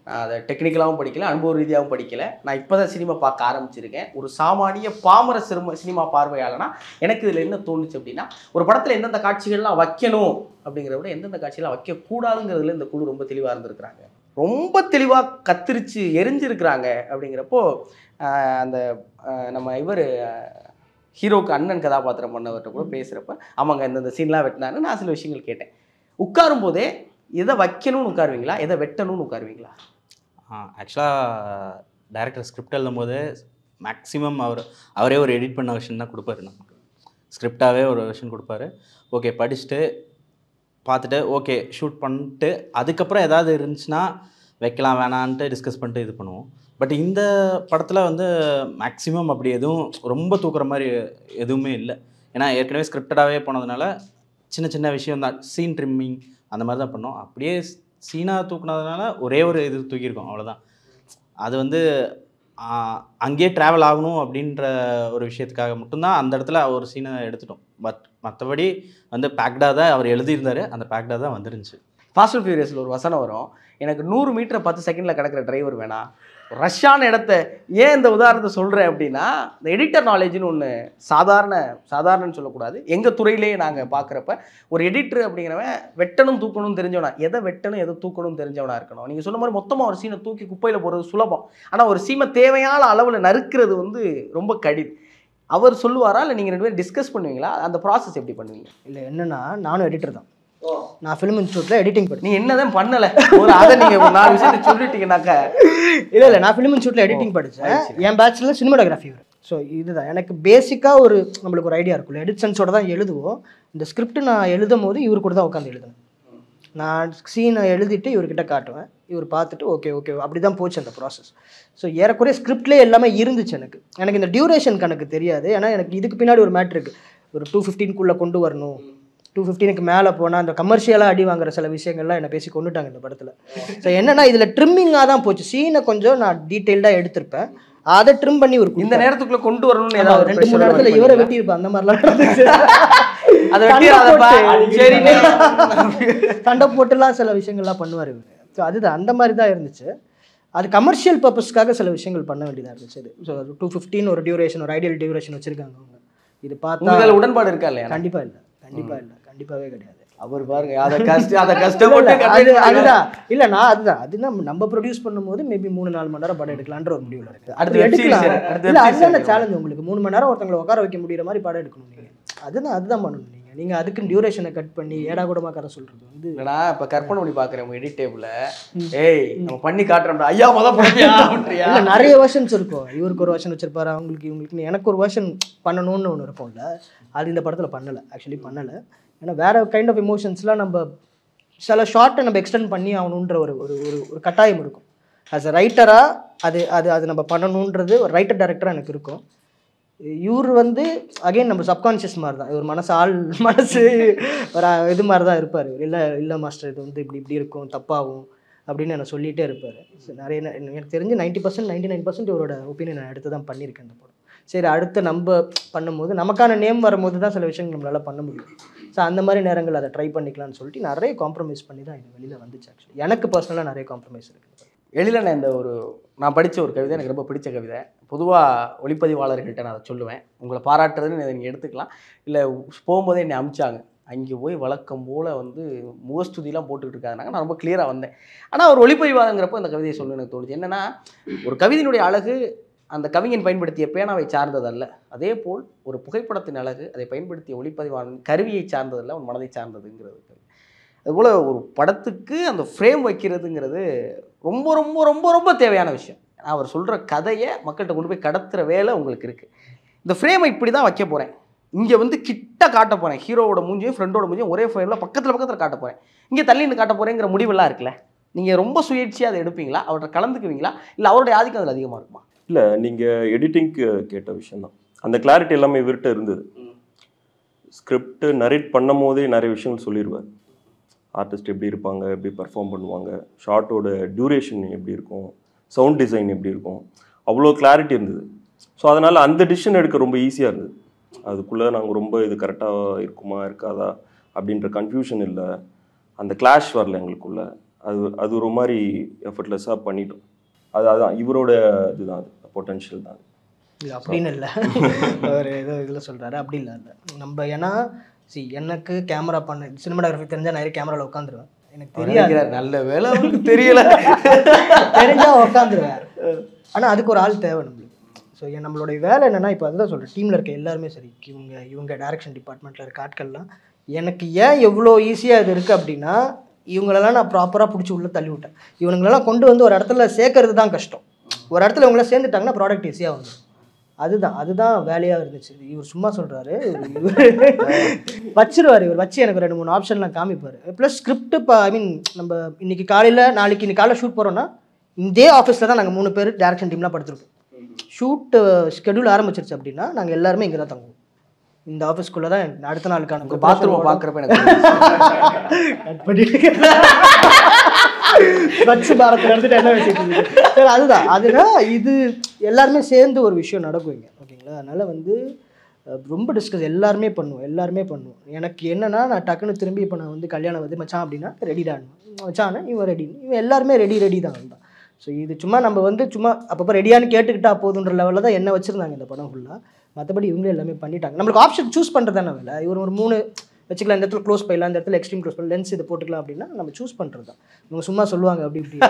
நான் அதை டெக்னிக்கலாகவும் படிக்கல அனுபவ ரீதியாகவும் படிக்கல. நான் இப்போ தான் சினிமா பார்க்க ஆரம்பிச்சிருக்கேன். ஒரு சாமானிய பாமர சினிமா சினிமா பார்வையாளனா எனக்கு இதில் என்ன தோணுச்சு அப்படின்னா ஒரு படத்தில் எந்தெந்த காட்சிகள்லாம் வைக்கணும் அப்படிங்கிறத விட எந்தெந்த காட்சிகள்லாம் வைக்கக்கூடாதுங்கிறதுல இந்த குழு ரொம்ப தெளிவாக இருந்திருக்கிறாங்க. ரொம்ப தெளிவாக கத்திரிச்சு எரிஞ்சிருக்கிறாங்க அப்படிங்கிறப்போ அந்த நம்ம இவர் ஹீரோக்கு அண்ணன் கதாபாத்திரம் பண்ணவர்கிட்ட கூட பேசுகிறப்ப அவங்க இந்தந்த சீன்லாம் வெட்டினாரு நான் சில விஷயங்கள் கேட்டேன். உட்காரும் போதே எதை வைக்கணும்னு உட்காருவீங்களா? எதை வெட்டணும்னு உட்காருவீங்களா? ஆக்சுவலாக டேரக்டர் ஸ்கிரிப்ட் எழுதும் போது மேக்ஸிமம் அவர் அவரே ஒரு எடிட் பண்ண வெர்ஷன் தான் கொடுப்பாரு நமக்கு. ஸ்கிரிப்டாகவே ஒரு வெர்ஷன் கொடுப்பாரு. ஓகே படிச்சுட்டு பார்த்துட்டு ஓகே ஷூட் பண்ணிட்டு அதுக்கப்புறம் ஏதாவது இருந்துச்சுன்னா வைக்கலாம் வேணான்ட்டு டிஸ்கஸ் பண்ணிட்டு இது பண்ணுவோம். பட் இந்த படத்தில் வந்து மேக்ஸிமம் அப்படி எதுவும் ரொம்ப தூக்குற மாதிரி எதுவுமே இல்லை. ஏன்னா ஏற்கனவே ஸ்கிரிப்டடாகவே போனதுனால சின்ன சின்ன விஷயம் தான். சீன் ட்ரிம்மிங் அந்த மாதிரி தான் பண்ணோம். அப்படியே சீனாக தூக்குனதுனால ஒரே ஒரு இது தூக்கியிருக்கோம் அவ்வளோதான் அது வந்து அங்கேயே ட்ராவல் ஆகணும் அப்படின்ற ஒரு விஷயத்துக்காக மட்டும்தான் அந்த இடத்துல ஒரு சீனை எடுத்துட்டோம். பட் மற்றபடி வந்து பேக்டாக தான் அவர் எழுதியிருந்தார். அந்த பேக்டாக தான் வந்துருந்துச்சு. ஃபாஸ்ட் ஃபியூரியஸில் ஒரு வசனம் வரும். எனக்கு நூறு மீட்டர் பத்து செகண்டில் கிடக்கிற டிரைவர் வேணாம். ரஷ்ஷான இடத்த ஏன் இந்த உதாரணத்தை சொல்கிறேன் அப்படின்னா இந்த எடிட்டர் நாலேஜ்னு ஒன்று சாதாரண சாதாரணன்னு சொல்லக்கூடாது. எங்கள் துறையிலேயே நாங்கள் பார்க்குறப்ப ஒரு எடிட்டர் அப்படிங்கிறவன் வெட்டணும் தூக்கணும் தெரிஞ்சவனா எதை வெட்டணும் எதை தூக்கணும் தெரிஞ்சவனா இருக்கணும். நீங்கள் சொன்ன மாதிரி மொத்தமாக ஒரு சீனை தூக்கி குப்பையில் போகிறது சுலபம். ஆனால் ஒரு சீமை தேவையான அளவில் நறுக்கிறது வந்து ரொம்ப கடிது அவர் சொல்லுவாரா இல்லை நீங்கள் ரெண்டு பேரும் டிஸ்கஸ் பண்ணுவீங்களா? அந்த ப்ராசஸ் எப்படி பண்ணுவீங்க? இல்லை என்னென்னா நானும் எடிட்டர் தான். நான் ஃபிலிம் இன்ஸ்டியூட்டில் எடிட்டிங் படித்தேன் நீ என்னதான் பண்ணல? ஒரு அதை நீங்க ஒரு நாலு விஷயத்தை சொல்லிட்டீங்கன்னாக்க. இல்லை இல்லை நான் ஃபிலிம் இன்ஸ்டியூட்டில் எடிட்டிங் படித்தேன் என் பேட்சில் சினிமாட்டோகிராஃபி வரும் ஸோ இதுதான். எனக்கு பேசிக்காக ஒரு நம்மளுக்கு ஒரு ஐடியா இருக்குல்ல எடிட் தான் எழுதுவோம். இந்த ஸ்கிரிப்ட் நான் எழுதும் போது இவர் கூட தான் உட்காந்து எழுதுனேன் நான் சீனை எழுதிட்டு இவர்கிட்ட காட்டுவேன். இவர் பார்த்துட்டு ஓகே ஓகே அப்படி தான் போச்சு அந்த ப்ராசஸ் ஸோ ஏறக்குறைய ஸ்கிரிப்ட்லேயே எல்லாமே இருந்துச்சு எனக்கு. எனக்கு இந்த டியூரேஷன் கணக்கு தெரியாது. ஏன்னா எனக்கு இதுக்கு பின்னாடி ஒரு மேட்ரு இருக்குது ஒரு டூ ஃபிஃப்டீன்குள்ளே கொண்டு வரணும். டூ ஃபிஃப்டீனுக்கு மேலே போனால் அந்த கமர்ஷியலாக அடி வாங்குற சில விஷயங்கள்லாம் என்னை பேசி கொண்டுட்டாங்க இந்த படத்தில். ஸோ என்னன்னா இதில் ட்ரிம்மிங்காக தான் போச்சு. சீனை கொஞ்சம் நான் டீட்டெயில்டாக எடுத்திருப்பேன். அதை ட்ரிம் பண்ணி ஒரு இந்த நேரத்துக்குள்ள கொண்டு வரணும்னு ஏதாவது ரெண்டு மூணு இடத்துல இவரை வெட்டியிருப்பேன். அந்த மாதிரிலாம் சண்டை (laughs) (laughs) போட்டுலாம் சில விஷயங்கள்லாம் பண்ணுவார் இவர். ஸோ அதுதான் அந்த மாதிரி தான் இருந்துச்சு. அது கமர்ஷியல் பர்பஸ்க்காக சில விஷயங்கள் பண்ண வேண்டியதாக இருந்துச்சு. அது ஸோ டூ ஃபிஃப்டின் ஒரு டியூரேஷன் ஒரு ஐடியல் டியூரேஷன் வச்சுருக்காங்க அவங்க. இது பார்த்தா உடன்பாடு இருக்கா இல்லையா? கண்டிப்பாக இல்லை. கண்டிப்பாக இல்லை. கண்டிப்பாகவே கிடையாது. அவர் பாருங்க அதை கஷ்டம் அதை கஷ்டப்பட்டு அதுதான். இல்ல நான் அதுதான். அது நம்ம நம்ம ப்ரொடியூஸ் பண்ணும்போது மேபி மூணு நாலு மணி நேரம் படம் எடுக்கலான்ற ஒரு முடிவுல இருக்கு. அடுத்து எடுக்கலாம். இல்ல அதுதான் சேலஞ்ச் உங்களுக்கு. மூணு மணி நேரம் ஒருத்தங்களை உட்கார வைக்க முடியற மாதிரி படம் எடுக்கணும் நீங்க. அதுதான் அதுதான் பண்ணணும் நீங்க. நீங்க அதுக்கு டியூரேஷனை கட் பண்ணி ஏடா கூடமா கதை சொல்றது வந்து இல்லடா இப்ப கற்பனை பண்ணி பாக்குறேன் உங்க எடிட் டேபிள்ல ஏய் நம்ம பண்ணி காட்டுறோம்டா. ஐயா முத போட்டியா அப்படியா இல்ல நிறைய வெர்ஷன்ஸ் இருக்கும். இவருக்கு ஒரு வெர்ஷன் வச்சிருப்பாரு அவங்களுக்கு இவங்களுக்கு. எனக்கு ஒரு வெர்ஷன் பண்ணணும்னு ஒன்று இருக்கும்ல அது இந்த படத்துல பண்ணல. ஆக்சுவலி பண்ணல. ஏன்னா வேறு கைண்ட் ஆஃப் எமோஷன்ஸ்லாம் நம்ம சில ஷார்ட்டை நம்ம எக்ஸ்டெண்ட் பண்ணி ஆகணுன்ற ஒரு ஒரு ஒரு ஒரு கட்டாயம் இருக்கும். ஆஸ் அ ரைட்டராக அது அது அது நம்ம பண்ணணுன்றது ஒரு ரைட்டர் டேரக்டராக எனக்கு இருக்கும். இவர் வந்து அகைன் நம்ம சப்கான்ஷியஸ் மாதிரி தான் இவர் மனசு ஆள் மனசு ஒரு இது மாதிரி தான் இருப்பார். இல்லை இல்லை மாஸ்டர் இது வந்து இப்படி இப்படி இருக்கும் தப்பாகும் அப்படின்னு என்ன சொல்லிகிட்டே இருப்பார். நிறைய எனக்கு தெரிஞ்சு ninety percent ninety nine percent இவரோட ஒப்பீனியன் நான் எடுத்து தான் பண்ணியிருக்கேன் இந்த படம். சரி அடுத்து நம்ம பண்ணும்போது நமக்கான நேம் வரும்போது தான் சில விஷயங்கள் நம்மளால் பண்ண முடியும். ஸோ அந்த மாதிரி நேரங்கள் அதை ட்ரை பண்ணிக்கலாம்னு சொல்லிட்டு நிறைய காம்ப்ரமைஸ் பண்ணி தான் எனக்கு வெளியில் வந்துச்சு ஆக்சுவலி எனக்கு பர்சனலாக நிறைய காம்ப்ரமைஸ் இருக்குது எழிலண்ண இந்த ஒரு நான் படித்த ஒரு கவிதை எனக்கு ரொம்ப பிடிச்ச கவிதை. பொதுவாக ஒளிப்பதிவாளர்கள்ட்ட நான் அதை சொல்லுவேன். உங்களை பாராட்டுறதுன்னு இதை நீங்கள் எடுத்துக்கலாம். இல்லை போகும்போதே என்னை அமிச்சாங்க. அங்கே போய் வழக்கம் போல் வந்து முகஸ்துதிலாம் போட்டுக்கிட்டு இருக்காங்க நான் ரொம்ப கிளியராக வந்தேன். ஆனால் ஒரு ஒளிப்பதிவாதங்கிறப்போ அந்த கவிதையை சொல்லணும்னு எனக்கு தோணுச்சு. என்னன்னா ஒரு கவிதையினுடைய அழகு அந்த கவிஞன் பயன்படுத்திய பேனாவை சார்ந்ததல்ல. அதே போல் ஒரு புகைப்படத்தின் அழகு அதை பயன்படுத்திய ஒளிப்பதிவாளன் கருவியை சார்ந்ததல்ல அவன் மனதை சார்ந்ததுங்கிறது. அதுபோல் ஒரு படத்துக்கு அந்த ஃப்ரேம் வைக்கிறதுங்கிறது ரொம்ப ரொம்ப ரொம்ப ரொம்ப தேவையான விஷயம். ஏன்னா அவர் சொல்கிற கதையை மக்கள்கிட்ட கொண்டு போய் கடத்துகிற வேலை உங்களுக்கு இருக்குது இந்த ஃப்ரேமை இப்படி தான் வைக்க போகிறேன் இங்கே வந்து கிட்ட காட்ட போகிறேன் ஹீரோவோட மூஞ்சியும் ஃப்ரெண்டோட மூஞ்சியும் ஒரே ஃப்ரேமில் பக்கத்தில் பக்கத்தில் காட்ட போகிறேன் இங்கே தள்ளி காட்ட போகிறேங்கிற முடிவெல்லாம் இருக்குல்ல? நீங்கள் ரொம்ப சுயேட்சியாக அதை எடுப்பீங்களா? அவர்கிட்ட கலந்துக்குவீங்களா? இல்லை அவருடைய ஆதிக்கம் அதில் அதிகமாக இருக்குமா? இல்லை நீங்கள் எடிட்டிங்க்கு கேட்ட விஷயம் தான் அந்த கிளாரிட்டி எல்லாமே இவர்கிட்ட இருந்தது. ஸ்கிரிப்ட் நரேட் பண்ணும் போதே நிறைய விஷயங்கள் சொல்லிடுவார் ஆர்டிஸ்ட் எப்படி இருப்பாங்க எப்படி பர்ஃபார்ம் பண்ணுவாங்க ஷார்ட்டோட டியூரேஷன் எப்படி இருக்கும் சவுண்ட் டிசைன் எப்படி இருக்கும் அவ்வளோ கிளாரிட்டி இருந்தது. ஸோ அதனால் அந்த டிசிஷன் எடுக்க ரொம்ப ஈஸியாக இருந்தது. அதுக்குள்ளே நாங்கள் ரொம்ப இது கரெக்டாக இருக்குமா இருக்காதா அப்படின்ற கன்ஃபியூஷன் இல்லை. அந்த கிளாஷ் வரல எங்களுக்குள்ள. அது அது ஒரு மாதிரி எஃபர்ட்லெஸ்ஸாக பண்ணிட்டோம். அது அதுதான் இவரோட இதுதான் அது. பொட்டன்ஷியல் தான். இல்லை அப்படின்னு இல்லை. (laughs) அவர் ஏதோ இதில் சொல்கிறாரு அப்படி இல்லை இல்லை. நம்ம ஏன்னா சி எனக்கு கேமரா பண்ண சினிமாட்டோகிராஃபி தெரிஞ்சால் நிறைய கேமராவில் உட்காந்துருவேன் எனக்கு தெரியாது. நல்ல வேலை அவருக்கு தெரியல. (laughs) தெரிஞ்சா உட்காந்துருவேன் ஆனால் அதுக்கு ஒரு ஆள் தேவை நம்மளுக்கு. ஸோ நம்மளுடைய வேலை என்னன்னா இப்போ அதுதான் சொல்கிறேன் டீமில் இருக்க எல்லாருமே சரி இவங்க இவங்க டைரக்ஷன் டிபார்ட்மெண்ட்டில் இருக்க ஆட்கள்லாம் எனக்கு ஏன் எவ்வளோ ஈஸியாக இது இருக்குது அப்படின்னா இவங்களெல்லாம் நான் ப்ராப்பராக பிடிச்சி உள்ளே தள்ளி விட்டேன். இவனுங்களெல்லாம் கொண்டு வந்து ஒரு இடத்துல சேர்க்கறது தான் கஷ்டம். ஒரு இடத்துல இவங்கள சேர்ந்துட்டாங்கன்னா ப்ராடக்ட் ஈஸியாக வந்துடும் அதுதான் அதுதான் வேலையாக இருந்துச்சு. இவர் சும்மா சொல்கிறாரு (laughs) வச்சிருவார் இவர் வச்சு எனக்கு ரெண்டு மூணு ஆப்ஷன்லாம் காமிப்பார். ப்ளஸ் ஸ்கிரிப்ட் இப்போ ஐ மீன் நம்ம இன்னைக்கு காலையில் நாளைக்கு இன்னைக்கு காலையில் ஷூட் போகிறோன்னா இதே ஆஃபீஸில் தான் நாங்கள் மூணு பேர் டேரக்ஷன் டீம்லாம் படுத்திருக்கோம் ஷூட் ஷெட்யூல் ஆரம்பிச்சிருச்சு அப்படின்னா நாங்கள் எல்லாருமே இங்கே தான் தங்குவோம். இந்த ஆஃபீஸ்க்குள்ளே தான் அடுத்த நாளுக்கான பாத்ரூமை பார்க்குறப்ப எனக்கு கட் (laughs) பண்ணிட்டு. ஸ்வச் பாரத் நடந்துட்டு என்ன வச்சுட்டு சரி அதுதான். அதுதான் இது எல்லாருமே சேர்ந்து ஒரு விஷயம் நடக்கும் இங்கே. ஓகேங்களா? அதனால் வந்து ரொம்ப டிஸ்கஸ் எல்லாருமே பண்ணுவோம். எல்லாருமே பண்ணுவோம். எனக்கு என்னென்னா நான் டக்குன்னு திரும்பி இப்போ நான் வந்து கல்யாணம் வந்து மச்சான் அப்படின்னா ரெடிடான் மச்சான் இவன் ரெடி இவன் எல்லாருமே ரெடி ரெடி தான் வந்தான் ஸோ இது சும்மா நம்ம வந்து சும்மா அப்பப்போ ரெடியான்னு கேட்டுக்கிட்டா போதுன்ற லெவலில் தான் என்ன வச்சுருந்தாங்க இந்த படம் ஃபுல்லாக மற்றபடி இவங்களே எல்லாமே பண்ணிட்டாங்க. நம்மளுக்கு ஆப்ஷன் சூஸ் பண்ணுறது தானே வேலை. இவர் ஒரு மூணு வச்சுக்கலாம். இந்த இடத்துல க்ளோஸ் பண்ணலாம் இந்த இடத்துல எக்ஸ்ட்ரீம் க்ளோஸ் பண்ணலாம் லென்ஸ் இதை போட்டுக்கலாம் அப்படின்னா நம்ம சூஸ் பண்ணுறது தான் இவங்க சும்மா சொல்லுவாங்க அப்படி இப்படி.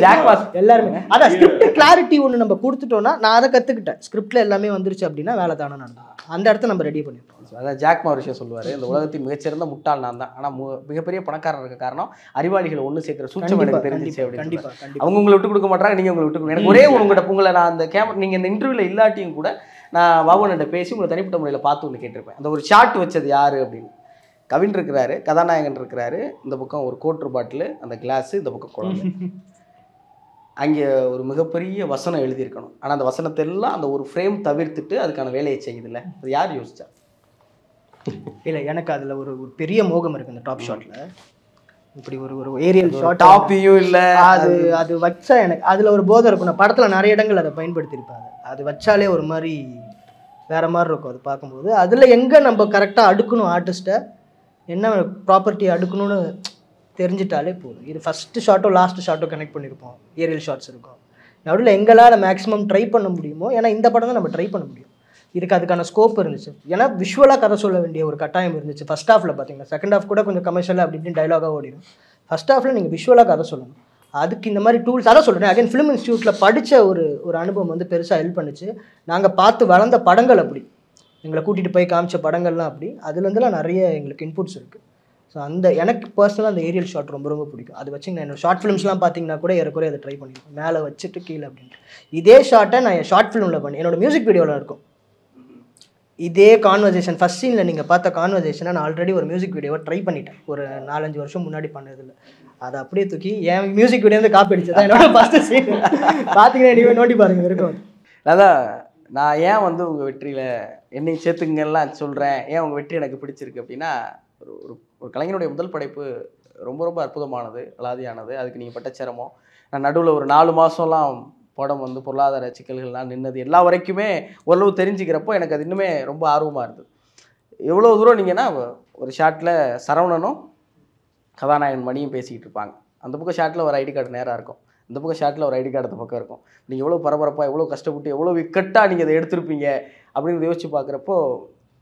(laughs) ஜாக் வாஸ் எல்லாருமே. அதான் ஸ்கிரிப்ட் கிளாரிட்டி ஒன்று நம்ம கொடுத்துட்டோம்னா நான் அதை கற்றுக்கிட்டேன் ஸ்கிரிப்டில் எல்லாமே வந்துருச்சு அப்படின்னா வேலை தானே நடக்கும் அந்த இடத்த நம்ம ரெடி பண்ணிருக்கோம் அதான் ஜாக் விஷயம் சொல்லுவார். இந்த உலகத்தின் மிகச்சிறந்த முட்டாள் நான் தான். ஆனால் மிகப்பெரிய பணக்காரர் இருக்க காரணம் அறிவாளிகளை ஒன்று சேர்க்கிற கண்டிப்பா எனக்கு தெரிஞ்சிச்சு அப்படின்னு கண்டிப்பா கண்டிப்பா. அவங்க உங்களை விட்டு கொடுக்க மாட்டாங்க நீங்கள் உங்களை விட்டு கொடுக்க எனக்கு ஒரே ஒரு உங்கள்கிட்ட உங்களை நான் அந்த கேமரா நீங்கள் இந்த இன்டர்வியூவில் இல்லாட்டியும் கூட நான் பாபுன்கிட்ட பேசி உங்களை தனிப்பட்ட முறையில் பார்த்து ஒன்று கேட்டிருப்பேன். அந்த ஒரு ஷாட் வச்சது யார் அப்படின்னு. கவின் இருக்கிறாரு கதாநாயகன் இருக்கிறாரு. இந்த பக்கம் ஒரு கோட்ரு பாட்டில் அந்த கிளாஸ் இந்த பக்கம் குழந்தை அங்கே ஒரு மிகப்பெரிய வசனம் எழுதியிருக்கணும். ஆனால் அந்த வசனத்தை எல்லாம் அந்த ஒரு ஃப்ரேம் தவிர்த்துட்டு அதுக்கான வேலையை செய்யுதுல்ல. அது யார் யோசிச்சா? இல்லை எனக்கு அதில் ஒரு ஒரு பெரிய மோகம் இருக்கு இந்த டாப் ஷாட்டில் இப்படி ஒரு ஒரு ஏரியல் ஷாட் டாப்பியும் இல்லை. அது அது வச்சா எனக்கு அதில் ஒரு போதை இருக்கும். நான் படத்தில் நிறைய இடங்கள் அதை பயன்படுத்தியிருப்பாங்க அது வச்சாலே ஒரு மாதிரி வேறு மாதிரி இருக்கும் அது பார்க்கும்போது. அதில் எங்கே நம்ம கரெக்டாக அடுக்கணும் ஆர்டிஸ்ட்டை என்ன ப்ராப்பர்ட்டி அடுக்கணும்னு தெரிஞ்சிட்டாலே போதும். இது ஃபஸ்ட்டு ஷார்ட்டோ லாஸ்ட் ஷார்ட்டோ கனெக்ட் பண்ணியிருப்போம் ஏரியல் ஷார்ட்ஸ் இருக்கும். நடுவில் எங்களால் மேக்ஸிமம் ட்ரை பண்ண முடியுமோ ஏன்னா இந்த படம் தான் நம்ம ட்ரை பண்ண முடியும். இதுக்கு அதுக்கான ஸ்கோப் இருந்துச்சு. ஏன்னா விஷுவலாக கதை சொல்ல வேண்டிய ஒரு கட்டாயம் இருந்துச்சு. ஃபஸ்ட் ஹாஃபில் பார்த்தீங்கன்னா செகண்ட் ஹாஃப் கூட கொஞ்சம் கமர்ஷியலாக அப்படி இப்படின்னு டைலாகாக ஓடிடும். ஃபஸ்ட் ஹாஃபில் நீங்கள் விஷுவலாக கதை சொல்லணும். அதுக்கு இந்த மாதிரி டூல்ஸ் அதான் சொல்கிறேன் அகைன் ஃபிலிம் இன்ஸ்டியூட்டில் படித்த ஒரு ஒரு அனுபவம் வந்து பெருசாக ஹெல்ப் பண்ணுச்சு. நாங்கள் பார்த்து வளர்ந்த படங்கள் அப்படி. எங்களை கூட்டிகிட்டு போய் காமிச்ச படங்கள்லாம் அப்படி. அதுலேருந்துலாம் நிறைய எங்களுக்கு இன்புட்ஸ் இருக்குது ஸோ அந்த எனக்கு பர்சனலாக அந்த ஏரியல் ஷாட் ரொம்ப ரொம்ப பிடிக்கும். அது வச்சு நான் என்னோட ஷார்ட் ஃபிலிம்ஸ்லாம் பார்த்தீங்கன்னா கூட ஏறக்குறைய அதை ட்ரை பண்ணியிருக்கேன் மேலே வச்சுட்டு கீழே அப்படின்ட்டு. இதே ஷார்ட்டை நான் என் ஷார்ட் ஃபிலிமில் பண்ணி என்னோட மியூசிக் வீடியோவில் இருக்கும். இதே கான்வர்சேஷன் ஃபஸ்ட் சீனில் நீங்கள் பார்த்த கான்வர்சேஷனை நான் ஆல்ரெடி ஒரு மியூசிக் வீடியோவை ட்ரை பண்ணிட்டேன். ஒரு நாலஞ்சு வருஷம் முன்னாடி பண்ணதில்ல அதை அப்படியே தூக்கி என் மியூசிக் வீடியோ வந்து காப்பி அடிச்சது தான் என்னோட ஃபஸ்ட்டு சீன் பார்த்தீங்கன்னா நீங்கள் நோண்டி பாருங்க இருக்கும் அதான் நான் ஏன் வந்து உங்கள் வெற்றியில் என்னை சேர்த்துங்கலாம் சொல்கிறேன் ஏன் உங்கள் வெற்றி எனக்கு பிடிச்சிருக்கு அப்படின்னா ஒரு ஒரு ஒரு கலைஞனுடைய முதல் படைப்பு ரொம்ப ரொம்ப அற்புதமானது அலாதியானது. அதுக்கு நீங்கள் பட்ட சிரமம். நான் நடுவில் ஒரு நாலு மாதம்லாம் படம் வந்து பொருளாதார சிக்கல்கள்லாம் நின்னது எல்லா வரைக்குமே ஓரளவு தெரிஞ்சுக்கிறப்போ எனக்கு அது இன்னுமே ரொம்ப ஆர்வமாக இருந்தது. எவ்வளோ தூரம் நீங்கன்னா ஒரு ஷாட்டில் சரவணனும் கதாநாயகன் மணியும் பேசிக்கிட்டு இருப்பாங்க அந்த பக்கம் ஷாட்டில் ஒரு ஐடி கார்டு நேராக இருக்கும். இந்த பக்கம் ஷாட்டில் ஒரு ஐடி கார்டு அந்த பக்கம் இருக்கும். நீங்கள் எவ்வளோ பரபரப்பாக எவ்வளோ கஷ்டப்பட்டு எவ்வளோ விக்கட்டாக நீங்கள் அதை எடுத்திருப்பீங்க அப்படின்னு யோசிச்சு பார்க்குறப்போ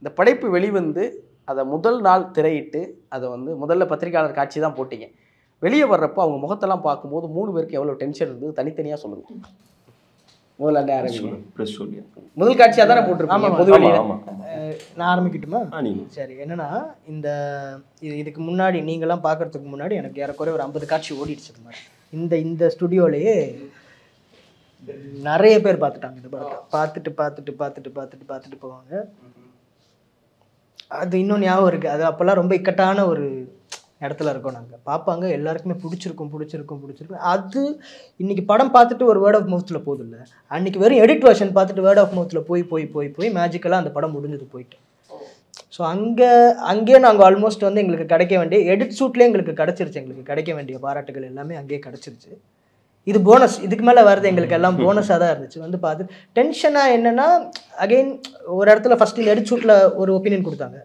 இந்த படைப்பு வெளிவந்து அதை முதல் நாள் திரையிட்டு அதை வந்து முதல்ல பத்திரிக்கையாளர் காட்சி தான் போட்டீங்க. வெளியே வர்றப்போ அவங்க முகத்தெல்லாம் பார்க்கும்போது மூணு பேருக்கு எவ்வளோ டென்ஷன் இருந்தது? தனித்தனியாக சொல்லுங்கள் முதல்ல என்ன ஆரம்பிங்க. ப்ரெஸ் முதல் காட்சியாக தானே போட்டிருப்பாங்க? ஆமாம், பொது நான் ஆரம்பிக்கட்டுமா? சரி என்னன்னா இந்த இது இதுக்கு முன்னாடி நீங்களாம் பார்க்கறதுக்கு முன்னாடி எனக்கு ஏறக்குறைய ஒரு ஐம்பது காட்சி ஓடிடுச்சு மாதிரி. இந்த இந்த ஸ்டுடியோலேயே நிறைய பேர் பார்த்துட்டாங்க இந்த படத்தை. பார்த்துட்டு பார்த்துட்டு பார்த்துட்டு பார்த்துட்டு பார்த்துட்டு போவாங்க. அது இன்னும் ஞாபகம் இருக்குது அது அப்போல்லாம் ரொம்ப இக்கட்டான ஒரு இடத்துல இருக்கோம் நாங்கள் பார்ப்பாங்க எல்லாருக்குமே பிடிச்சிருக்கும் பிடிச்சிருக்கும் பிடிச்சிருக்கும். அது இன்றைக்கி படம் பார்த்துட்டு ஒரு வேர்ட் ஆஃப் மவுத்தில் போதும் இல்லை அன்றைக்கி வெறும் எடிட் வெர்ஷன் பார்த்துட்டு வேர்ட் ஆஃப் மவுத்தில் போய் போய் போய் போய் மேஜிக்கலாக அந்த படம் முடிஞ்சது போயிட்டு. ஸோ அங்கே அங்கேயே நாங்கள் ஆல்மோஸ்ட் வந்து எங்களுக்கு கிடைக்க வேண்டிய எடிட் ஷூட்லேயே எங்களுக்கு கிடச்சிருச்சு. எங்களுக்கு கிடைக்க வேண்டிய பாராட்டுகள் எல்லாமே அங்கேயே கிடச்சிருச்சு. இது போனஸ் இதுக்கு மேலே வர்றது எங்களுக்கு எல்லாம் போனஸாக தான் இருந்துச்சு. வந்து பார்த்து டென்ஷனாக என்னென்னா அகைன் ஒரு இடத்துல ஃபஸ்ட்டு எடிட் ஷூட்டில் ஒரு ஒப்பீனியன் கொடுத்தாங்க.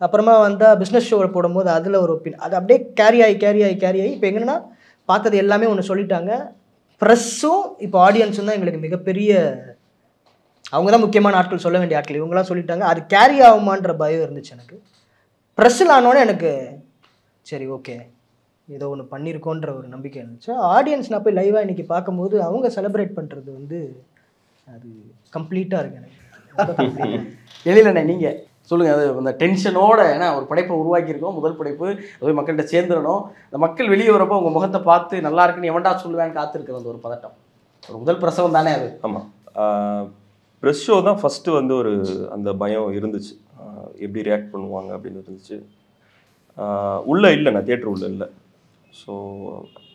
அப்புறமா வந்தால் பிஸ்னஸ் ஷோவில் போடும்போது அதில் ஒரு ஒப்பீன் அது அப்படியே கேரி ஆகி கேரி ஆகி கேரி ஆகி இப்போ எங்கன்னா பார்த்தது எல்லாமே ஒன்று சொல்லிட்டாங்க. ப்ரெஸ்ஸும் இப்போ ஆடியன்ஸும் தான் எங்களுக்கு மிகப்பெரிய அவங்க தான் முக்கியமான ஆட்கள் சொல்ல வேண்டிய ஆட்கள். இவங்களாம் சொல்லிட்டாங்க. அது கேரி ஆகுமான்ற பயம் இருந்துச்சு எனக்கு. ப்ரெஸ்ஸில் ஆனோடனே எனக்கு சரி ஓகே ஏதோ ஒன்று பண்ணியிருக்கோன்ற ஒரு நம்பிக்கை இருந்துச்சு. ஆடியன்ஸ் நான் போய் லைவாக இன்னைக்கு பார்க்கும்போது அவங்க செலிப்ரேட் பண்ணுறது வந்து அது கம்ப்ளீட்டாக இருக்கு எனக்கு. (laughs) எழிலண்ணே நீங்கள் சொல்லுங்கள் அது அந்த டென்ஷனோட ஏன்னா ஒரு படைப்பை உருவாக்கியிருக்கோம் முதல் படைப்பு அது போய் மக்கள்கிட்ட சேர்ந்துடணும். இந்த மக்கள் வெளியே வரப்போ உங்கள் முகத்தை பார்த்து நல்லா இருக்குன்னு எவன்டா சொல்லுவேன்னு காத்திருக்கிற அந்த ஒரு பதட்டம். ஒரு முதல் பிரசவம் தானே அது. ஆமாம் ப்ரெஸ் ஷோ தான் ஃபஸ்ட்டு வந்து ஒரு அந்த பயம் இருந்துச்சு. எப்படி ரியாக்ட் பண்ணுவாங்க அப்படின்னு இருந்துச்சு. உள்ள இல்லை நான் தேட்டர் உள்ள இல்லை. ஸோ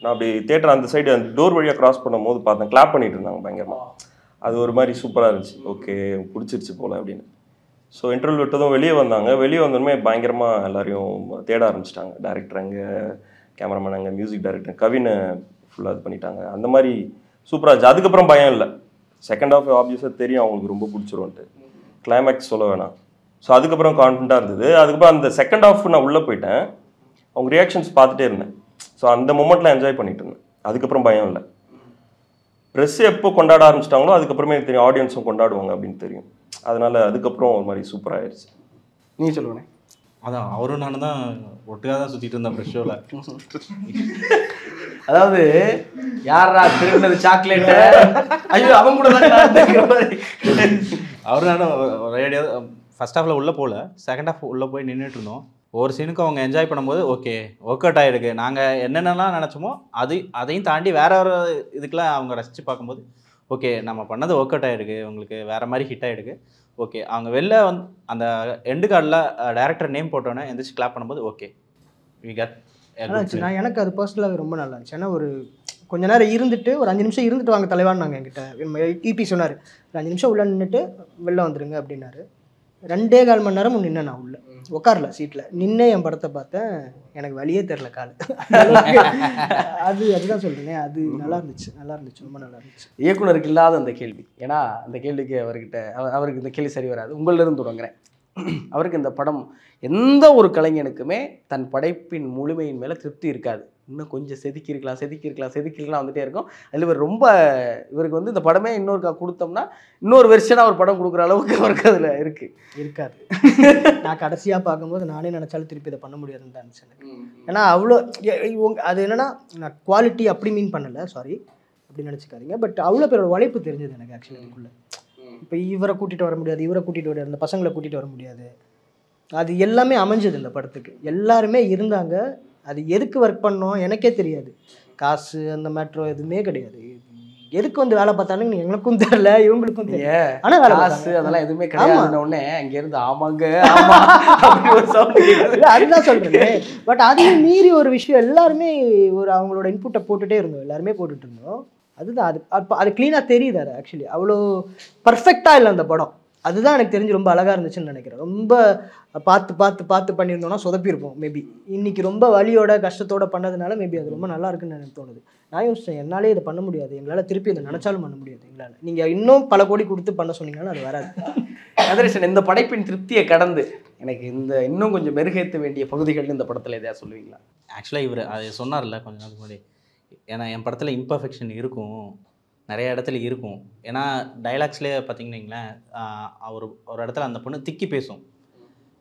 நான் அப்படி தேட்டர் அந்த சைடு அந்த டோர் வழியாக கிராஸ் பண்ணும்போது பார்த்தேன் கிளாப் பண்ணிட்டு இருந்தாங்க பயங்கரமாக அது ஒரு மாதிரி சூப்பராக இருந்துச்சு. ஓகே பிடிச்சிருச்சு போல் அப்படின்னு. ஸோ இன்டர்வியூ விட்டதும் வெளியே வந்தாங்க. வெளியே வந்தோடனே பயங்கரமாக எல்லாரையும் தேட ஆரம்பிச்சிட்டாங்க. டேரக்டர் அங்கே கேமராமேன் அங்கே மியூசிக் டைரக்டர் கவினை ஃபுல்லாக இது பண்ணிட்டாங்க. அந்த மாதிரி சூப்பராக இருந்துச்சு. அதுக்கப்புறம் பயம் இல்லை. செகண்ட் ஆஃப் ஆப்வியஸாக தெரியும். அவங்களுக்கு ரொம்ப பிடிச்சிரும்ன்ட்டு. கிளைமேக்ஸ் சொல்ல வேணாம். ஸோ அதுக்கப்புறம் கான்ஃபிடண்ட்டாக இருந்தது. அதுக்கப்புறம் அந்த செகண்ட் ஆஃப் நான் உள்ளே போயிட்டேன். அவங்க ரியாக்ஷன்ஸ் பார்த்துட்டே இருந்தேன். ஸோ அந்த மூமெண்ட்டில் என்ஜாய் பண்ணிட்டு இருந்தேன். அதுக்கப்புறம் பயம் இல்லை. ப்ரெஸ் எப்போ கொண்டாட ஆரம்பிச்சிட்டாங்களோ அதுக்கப்புறமே தெரியும். ஆடியன்ஸும் கொண்டாடுவாங்க அப்படின்னு தெரியும். அதனால அதுக்கப்புறம் ஒரு மாதிரி சூப்பராக ஆயிடுச்சு நீ சொல்லுவேண்ணே அதான் அவரும் நானும் தான் ஒட்டுக்காக தான் சுற்றிட்டு இருந்தேன் ஃப்ரெஷ் ஷோவில் அதாவது யாரா திருடினது சாக்லேட்டு ஐயோ அவன் கூட தான் நான் இருக்கிற மாதிரி. அவரும் நானும் ரேடியாக ஃபர்ஸ்ட் ஹாஃபில் உள்ளே போகல செகண்ட் ஹாஃப் உள்ளே போய் நின்றுட்டு இருந்தோம். ஒவ்வொரு சீனுக்கும் அவங்க என்ஜாய் பண்ணும்போது ஓகே ஒர்க் அவுட் ஆகிருக்கு நாங்கள் என்னென்னலாம் நினச்சோமோ அது அதையும் தாண்டி வேற ஒரு இதுக்கெலாம் அவங்க ரசித்து பார்க்கும்போது ஓகே நம்ம பண்ணது ஒர்க் அவுட் ஆகிருக்கு உங்களுக்கு வேறு மாதிரி ஹிட் ஆகிருக்கு ஓகே அவங்க வெளில வந்து அந்த எண்டு கார்டில் டேரக்டர் நேம் போட்டோன்னே எந்திரிச்சு கிளாப் பண்ணும்போது ஓகே வி கட் நான் எனக்கு அது பர்சனலாகவே ரொம்ப நல்லா இருந்துச்சு. ஏன்னா ஒரு கொஞ்ச நேரம் இருந்துட்டு ஒரு அஞ்சு நிமிஷம் இருந்துட்டு வாங்க தலைவான்னு என்கிட்ட. இபி சொன்னார் ஒரு அஞ்சு நிமிஷம் உள்ள நின்றுட்டு வெளில வந்துருங்க அப்படின்னாரு. ரெண்டே கால் மணி நேரம் நின்னேன் நான் உள்ள. உட்காரல சீட்டில் நின்னே என் படத்தை பார்த்தேன். எனக்கு வழியே தெரில கால். (laughs) அது அதுதான் சொல்கிறேனே அது நல்லா இருந்துச்சு. நல்லா இருந்துச்சு. ரொம்ப நல்லா இருந்துச்சு. இயக்குனருக்கு இல்லாத அந்த கேள்வி. ஏன்னா அந்த கேள்விக்கு அவர்கிட்ட அவ- அவருக்கு இந்த கேள்வி சரி வராது. உங்களிலிருந்து தொடங்குறேன். அவருக்கு இந்த படம் எந்த ஒரு கலைஞனுக்குமே தன் படைப்பின் முழுமையின் மேலே திருப்தி இருக்காது. இன்னும் கொஞ்சம் செதுக்கி இருக்கலாம் செதுக்கி இருக்கலாம் செதுக்கி இருக்கலாம் வந்துட்டே இருக்கும். அதில் இவர் ரொம்ப இவருக்கு வந்து இந்த படமே இன்னொருக்கா கொடுத்தோம்னா இன்னொரு வெர்ஷனாக ஒரு படம் கொடுக்குற அளவுக்கு அவருக்கு அதில் இருக்குது இருக்காது. நான் கடைசியாக பார்க்கும்போது நானே நினச்சாலும் திருப்பி இதை பண்ண முடியாதுன்னு தான் எனக்கு. ஏன்னா அவ்வளோ அது என்னன்னா நான் குவாலிட்டி அப்படி மீன் பண்ணலை சாரி அப்படி நினச்சிக்காதீங்க. பட் அவ்வளோ பேரோட உழைப்பு தெரிஞ்சது எனக்கு ஆக்சுவலி அதுக்குள்ளே. இப்போ இவரை கூட்டிகிட்டு வர முடியாது இவரை கூட்டிகிட்டு வர அந்த பசங்களை கூட்டிகிட்டு வர முடியாது. அது எல்லாமே அமைஞ்சது இந்த படத்துக்கு. எல்லாருமே இருந்தாங்க அது எதுக்கு ஒர்க் பண்ணோம் எனக்கே தெரியாது. காசு அந்த மேட்ரோ எதுவுமே கிடையாது. எதுக்கு வந்து வேலை பார்த்தாலும் எனக்கும் தெரியல இவங்களுக்கும் தெரியல. ஆனா வேலை காசு. அதெல்லாம் எதுவுமே கிடையாதுன்ன உடனே அங்க இருந்து ஆமாங்க ஆமா அதுதான் சொல்றேன். பட் அதையும் மீறி ஒரு விஷயம் எல்லாருமே ஒரு அவங்களோட இன்புட்டை போட்டுட்டே இருந்தோம். எல்லாருமே போட்டுட்டு இருந்தோம். அதுதான் அது அப்போ அது க்ளீனாக தெரியுது அது ஆக்சுவலி அவ்வளோ பர்ஃபெக்டாக இல்லை அந்த படம். அதுதான் எனக்கு தெரிஞ்சு ரொம்ப அழகாக இருந்துச்சுன்னு நினைக்கிறேன். ரொம்ப பார்த்து பார்த்து பார்த்து பண்ணியிருந்தோம்னா சொதப்பியிருப்போம் மேபி இன்னைக்கு ரொம்ப வலியோட கஷ்டத்தோட பண்ணதுனால மேபி அது ரொம்ப நல்லா இருக்குன்னு எனக்கு தோணுது. நான் யோசிச்சேன் என்னாலே இதை பண்ண முடியாது. எங்களால் திருப்பி இதை நினச்சாலும் பண்ண முடியாது எங்களால். நீங்கள் இன்னும் பல கோடி கொடுத்து பண்ண சொன்னீங்கன்னா அது வராது. கதிரேசன் இந்த படைப்பின் திருப்தியை கடந்து எனக்கு இந்த இன்னும் கொஞ்சம் மெருகேற்ற வேண்டிய பகுதிகள் இந்த படத்துல எதையா சொல்லுவீங்களா? ஆக்சுவலாக இவர் அது சொன்னார்ல கொஞ்ச நாளுக்கு முன்னாடி. ஏன்னா என் படத்தில் இம்பர்ஃபெக்ஷன் இருக்கும். நிறைய இடத்துல இருக்கும். ஏன்னா டைலாக்ஸ்லேயே பார்த்தீங்கன்னு ஆஹ் ஒரு ஒரு இடத்துல அந்த பொண்ணு திக்கி பேசும்.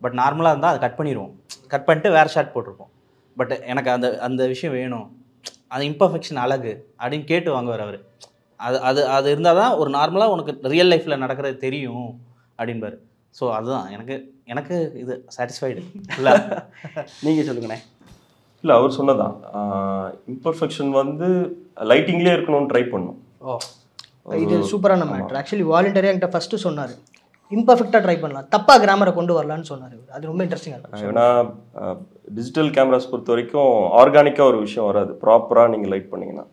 பட் நார்மலாக இருந்தால் அதை கட் பண்ணிடுவோம் கட் பண்ணிட்டு வேறு ஷாட் போட்டிருப்போம். பட் எனக்கு அந்த அந்த விஷயம் வேணும். அந்த இம்பர்ஃபெக்ஷன் அழகு அப்படின்னு கேட்டு வாங்குவார் அவர். அது அது அது இருந்தால் தான் ஒரு நார்மலாக உனக்கு ரியல் லைஃப்பில் நடக்கிறது தெரியும் அப்படின்பாரு. ஸோ அதுதான். எனக்கு எனக்கு இது சாட்டிஸ்ஃபைடு (laughs) இல்லை. நீங்க சொல்லுங்கண்ணே. இல்லை அவர் சொன்னதான். இம்பர்ஃபெக்ஷன் வந்து லைட்டிங்லேயே இருக்கணும்னு ட்ரை பண்ணும் இது சூப்பரான மேட்ரு ஆக்சுவலி வாலண்டியராக என்கிட்ட ஃபஸ்ட்டு சொன்னார். இம்பர்ஃபெக்டாக ட்ரை பண்ணலாம். தப்பாக கிராமரை கொண்டு வரலான்னு சொன்னார் அது ரொம்ப இன்ட்ரெஸ்டிங்காக இருக்கும் ஏன்னா டிஜிட்டல் கேமராஸ் பொறுத்த வரைக்கும் ஆர்கானிக்காக ஒரு விஷயம் வராது. ப்ராப்பராக நீங்கள் லைட் பண்ணீங்கன்னா.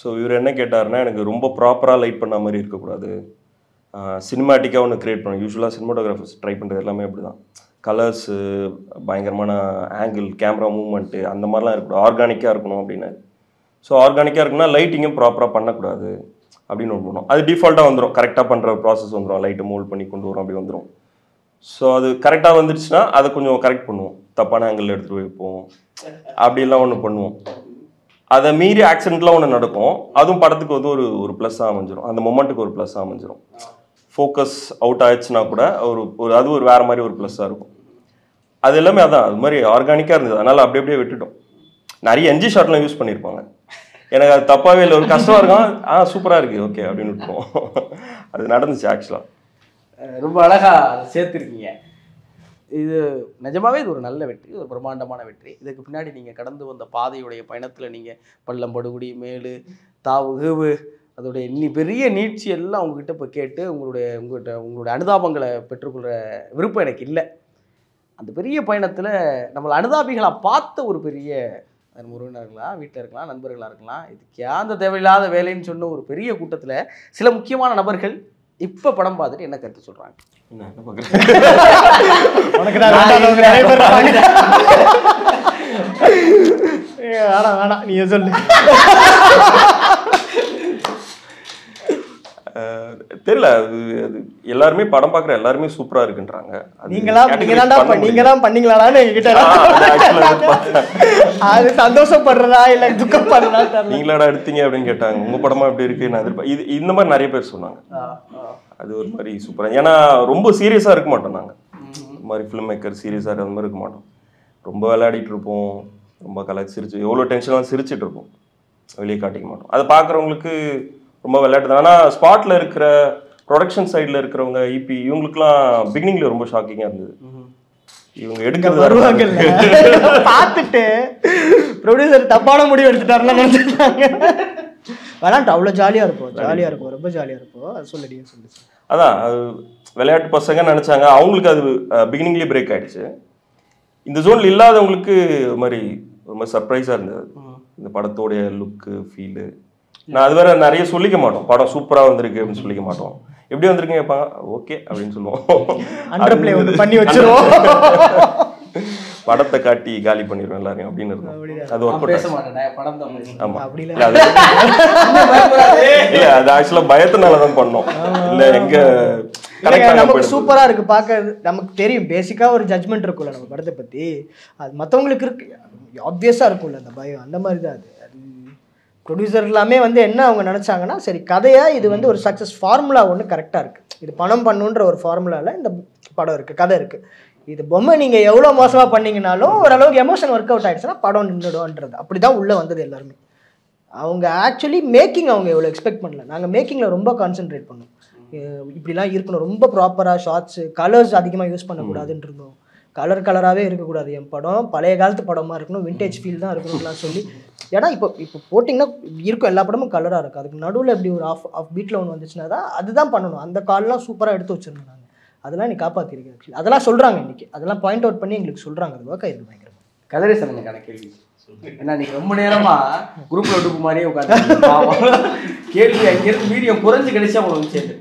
ஸோ இவர் என்ன கேட்டாருன்னா எனக்கு ரொம்ப ப்ராப்பராக லைட் பண்ண மாதிரி இருக்கக்கூடாது. சினிமாட்டிக்காக ஒன்று க்ரியேட் பண்ணணும். யூஸ்வலாக சினிமாட்டோகிராஃபர்ஸ் ட்ரை பண்ணுறது எல்லாமே அப்படி தான் கலர்ஸு பயங்கரமான ஆங்கிள் கேமரா மூவ்மெண்ட்டு அந்த மாதிரிலாம் இருக்கக்கூடாது. ஆர்கானிக்காக இருக்கணும் அப்படின்னு ஸோ ஆர்கானிக்காக இருக்குன்னா லைட்டிங்கும் ப்ராப்பராக பண்ணக்கூடாது அப்படின்னு ஒன்று பண்ணுவோம் அது டிஃபால்ட்டாக வந்துடும் கரெக்டாக பண்ணுற ப்ராசஸ் வந்துடும் லைட்டை மோல்ட் பண்ணி கொண்டு வரும் அப்படி வந்துடும் ஸோ அது கரெக்டாக வந்துடுச்சுன்னா அதை கொஞ்சம் கரெக்ட் பண்ணுவோம். தப்பான ஆங்கிள் எடுத்துகிட்டு வைப்போம். அப்படிலாம் ஒன்று பண்ணுவோம். அதை மீறி ஆக்சிடென்ட்லாம் ஒன்று நடக்கும். அதுவும் படத்துக்கு வந்து ஒரு ஒரு ப்ளஸ்ஸாக அமைஞ்சிரும். அந்த மொமெண்ட்டுக்கு ஒரு ப்ளஸ்ஸாக அமைஞ்சிரும். ஃபோக்கஸ் அவுட் ஆயிடுச்சுன்னா கூட ஒரு ஒரு அது ஒரு வேறு மாதிரி ஒரு ப்ளஸ்ஸாக இருக்கும். அது எல்லாமே அதான். அது மாதிரி ஆர்கானிக்காக இருந்தது. அதனால் அப்படி அப்படியே விட்டுட்டோம். நிறைய என்ஜி ஷாட்லாம் யூஸ் பண்ணியிருப்பாங்க எனக்கு அது தப்பாகவே இல்லை. ஒரு கஷ்டமாக இருக்கும். ஆ சூப்பராக இருக்குது ஓகே அப்படின்னு விட்டுருவோம். அது நடந்துச்சு ஆக்சுவலாக ரொம்ப அழகாக அதை சேர்த்துருக்கீங்க. இது நிஜமாவே இது ஒரு நல்ல வெற்றி. ஒரு பிரம்மாண்டமான வெற்றி. இதுக்கு பின்னாடி நீங்கள் கடந்து வந்த பாதையுடைய பயணத்தில் நீங்கள் பள்ளம் படுகுடி மேலு தாவு கீவு அதோடைய நீ பெரிய நீட்சி எல்லாம் உங்ககிட்ட இப்போ கேட்டு உங்களுடைய உங்கள்கிட்ட உங்களுடைய அனுதாபங்களை பெற்றுக்கொள்கிற விருப்பம் எனக்கு இல்லை. அந்த பெரிய பயணத்தில் நம்மளை அனுதாபிகளாக பார்த்த ஒரு பெரிய அது உறவினர்களா வீட்டில் இருக்கலாம் நண்பர்களாக இருக்கலாம். இதுக்கு அந்த தேவையில்லாத வேலைன்னு சொன்ன ஒரு பெரிய கூட்டத்தில் சில முக்கியமான நபர்கள் இப்போ படம் பார்த்துட்டு என்ன கருத்து சொல்கிறாங்க என்ன வேணாம் வேணாம். நீ சொல்லு. தெரியல அது அது எல்லாருமே படம் பார்க்குற எல்லாருமே சூப்பராக இருக்குன்றாங்க. நீங்களா நீங்க categorize தான்டா பண்ண நீங்க முடியல. தான் பண்ணீங்களான்னு எங்ககிட்ட அது சந்தோஷப்படுறதா இல்ல துக்கப்படுறதா நீங்களாடா எடுத்தீங்க அப்படின்னு கேட்டாங்க. உங்க படமா எப்படி இருக்கு? நான் இது இந்த மாதிரி நிறைய பேர் சொன்னாங்க. அது ஒரு மாதிரி சூப்பரா ஏன்னா ரொம்ப சீரியஸா இருக்க மாட்டோம் நாங்க. இந்த மாதிரி ஃபிலிம் மேக்கர் சீரியஸா அந்த மாதிரி இருக்க மாட்டோம். ரொம்ப விளையாடிட்டு இருப்போம். ரொம்ப கலாச்சி சிரிச்சு எவ்வளோ டென்ஷனாக சிரிச்சிட்டு இருப்போம். வெளியே காட்டிக்க மாட்டோம். அதை பார்க்குறவங்களுக்கு ரொம்ப விளையாட்டு தான் ஆனால் ஸ்பாட்டில் இருக்கிற ப்ரொடக்ஷன் சைடில் இருக்கிறவங்க இபி இவங்களுக்குலாம் பிகினிங்கில் ரொம்ப ஷாக்கிங்காக இருந்தது. இவங்க எடுக்கிறது வருவாங்கல்ல. பார்த்துட்டு ப்ரொடியூசர் தப்பான முடிவு எடுத்துட்டாருன்னு நினைச்சிருந்தாங்க விளாண்டு அவ்வளோ ஜாலியாக இருப்போம் ஜாலியாக இருக்கும். ரொம்ப ஜாலியாக இருப்போம் அது சொல்லடியே சொல்லு அதான் அது விளையாட்டு பசங்க நினைச்சாங்க. அவங்களுக்கு அது பிகினிங்லேயே பிரேக் ஆயிடுச்சு. இந்த ஜோன்ல இல்லாதவங்களுக்கு ஒரு மாதிரி மாதிரி சர்ப்ரைஸாக இருந்தது. இந்த படத்தோடைய லுக்கு ஃபீலு நான் அது வேற நிறைய சொல்லிக்க மாட்டோம். படம் சூப்பராக வந்திருக்கு அப்படின்னு சொல்லிக்க மாட்டோம். எப்படி வந்திருக்குங்க கேட்பாங்க ஓகே அப்படின்னு சொல்லுவோம். பண்ணி வச்சிருவோம். (laughs) படத்தை காட்டி காலி பண்ணிடுவோம் எல்லாரையும் அப்படின்னு இருந்தோம் அது ஒர்க் அவுட். ஆமா. அப்படி இல்ல. இல்ல, அது (laughs) ஆக்சுவலா பயத்தினால தான் பண்ணோம். இல்ல எங்க நமக்கு. சூப்பரா இருக்கு. பார்க்க நமக்கு தெரியும். பேசிக்கா ஒரு ஜட்மெண்ட் இருக்கும்ல நம்ம படத்தை பத்தி. அது மத்தவங்களுக்கு இருக்கு. ஆப்வியஸா இருக்கும்ல அந்த பயம். அந்த மாதிரி தான் அது. ப்ரொடியூசர் எல்லாமே வந்து என்ன அவங்க நினச்சாங்கன்னா சரி கதையாக இது வந்து ஒரு சக்ஸஸ் ஃபார்முலா ஒன்று கரெக்டாக இருக்குது இது பணம் பண்ணுன்ற ஒரு ஃபார்முலாவில் இந்த படம் இருக்குது கதை இருக்குது இது பொம்மை நீங்கள் எவ்வளோ மோசமாக பண்ணீங்கனாலும் ஓரளவுக்கு எமோஷன் ஒர்க் அவுட் ஆயிடுச்சுன்னா படம் நின்றுடும்ன்றது. அப்படிதான் உள்ளே வந்தது எல்லாருமே. அவங்க ஆக்சுவலி மேக்கிங் அவங்க எவ்வளோ எக்ஸ்பெக்ட் பண்ணல. நாங்கள் மேக்கிங்கில் ரொம்ப கான்சென்ட்ரேட் பண்ணோம். இப்படிலாம் இருக்கணும். ரொம்ப ப்ராப்பராக ஷார்ட்ஸு கலர்ஸ் அதிகமாக யூஸ் பண்ணக்கூடாதுன்னு இருந்தோம் கலர் கலராகவே இருக்கக்கூடாது. என் படம் பழைய காலத்து படமாக இருக்கணும். விண்டேஜ் ஃபீல் தான் இருக்கணும்லாம் சொல்லி ஏன்னா இப்போ இப்போ போட்டிங்கன்னா இருக்கும் எல்லா படமும் கலராக இருக்கும். அதுக்கு நடுவில் இப்படி ஒரு ஆஃப் ஆஃப் பீட்டில் ஒன்று வந்துச்சுன்னா தான் அதுதான் பண்ணணும். அந்த கால்லாம் சூப்பராக எடுத்து வச்சிருந்தோம் நாங்கள் அதெல்லாம் நீ காப்பாற்றிருக்கேன் ஆக்சுவலி அதெல்லாம் சொல்கிறாங்க இன்னைக்கு. அதெல்லாம் பாயிண்ட் அவுட் பண்ணி எங்களுக்கு சொல்கிறாங்க அது ஒர்க் ஆயிருக்கு பயங்கரமா. கதிரேசன் எனக்கான கேள்வி. ஏன்னா நீங்க ரொம்ப நேரமா குரூப்ல விட்டு மாதிரியே உட்காந்து கேள்வி அங்கிருந்து வீரியம் குறைஞ்சு கிடைச்சா உங்களுக்கு சேர்ந்து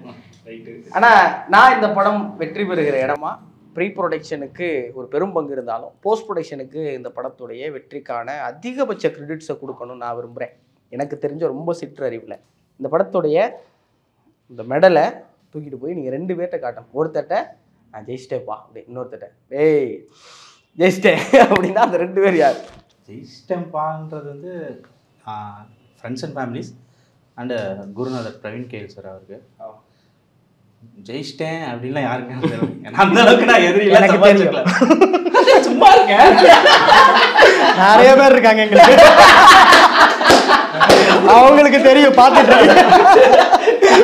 ஆனால் நான் இந்த படம் வெற்றி பெறுகிற இடமா ப்ரீ ப்ரொடக்ஷனுக்கு ஒரு பெரும் பங்கு இருந்தாலும் போஸ்ட் ப்ரொடக்ஷனுக்கு இந்த படத்துடைய வெற்றிக்கான அதிகபட்ச கிரெடிட்ஸை கொடுக்கணும்னு நான் விரும்புகிறேன் எனக்கு தெரிஞ்ச ரொம்ப சிற்றறிவில். இந்த படத்துடைய இந்த மெடலை தூக்கிட்டு போய் நீங்கள் ரெண்டு பேர்கிட்ட காட்டணும். ஒருத்தட்ட நான் ஜெயிச்சிட்டேப்பா அப்படி இன்னொருத்தட்ட டேய் ஜெயிச்சிட்டேன் அப்படின்னா அந்த ரெண்டு பேர் யார்? ஜெயிஸ்டம்பான்றது வந்து ஃப்ரெண்ட்ஸ் அண்ட் ஃபேமிலிஸ் அண்டு குருநாதர் பிரவீன் கேல் சார் அவருக்கு. ஜெயிச்சிட்டேன் அப்படின்லாம் யாருக்கும் (laughs) அந்த அளவுக்கு நான் எதிரில எனக்கு சம்பாதிச்சுக்கல. சும்மா இருக்கேன் நிறைய பேர் இருக்காங்க எங்களுக்கு. அவங்களுக்கு தெரியும் பார்த்துட்டு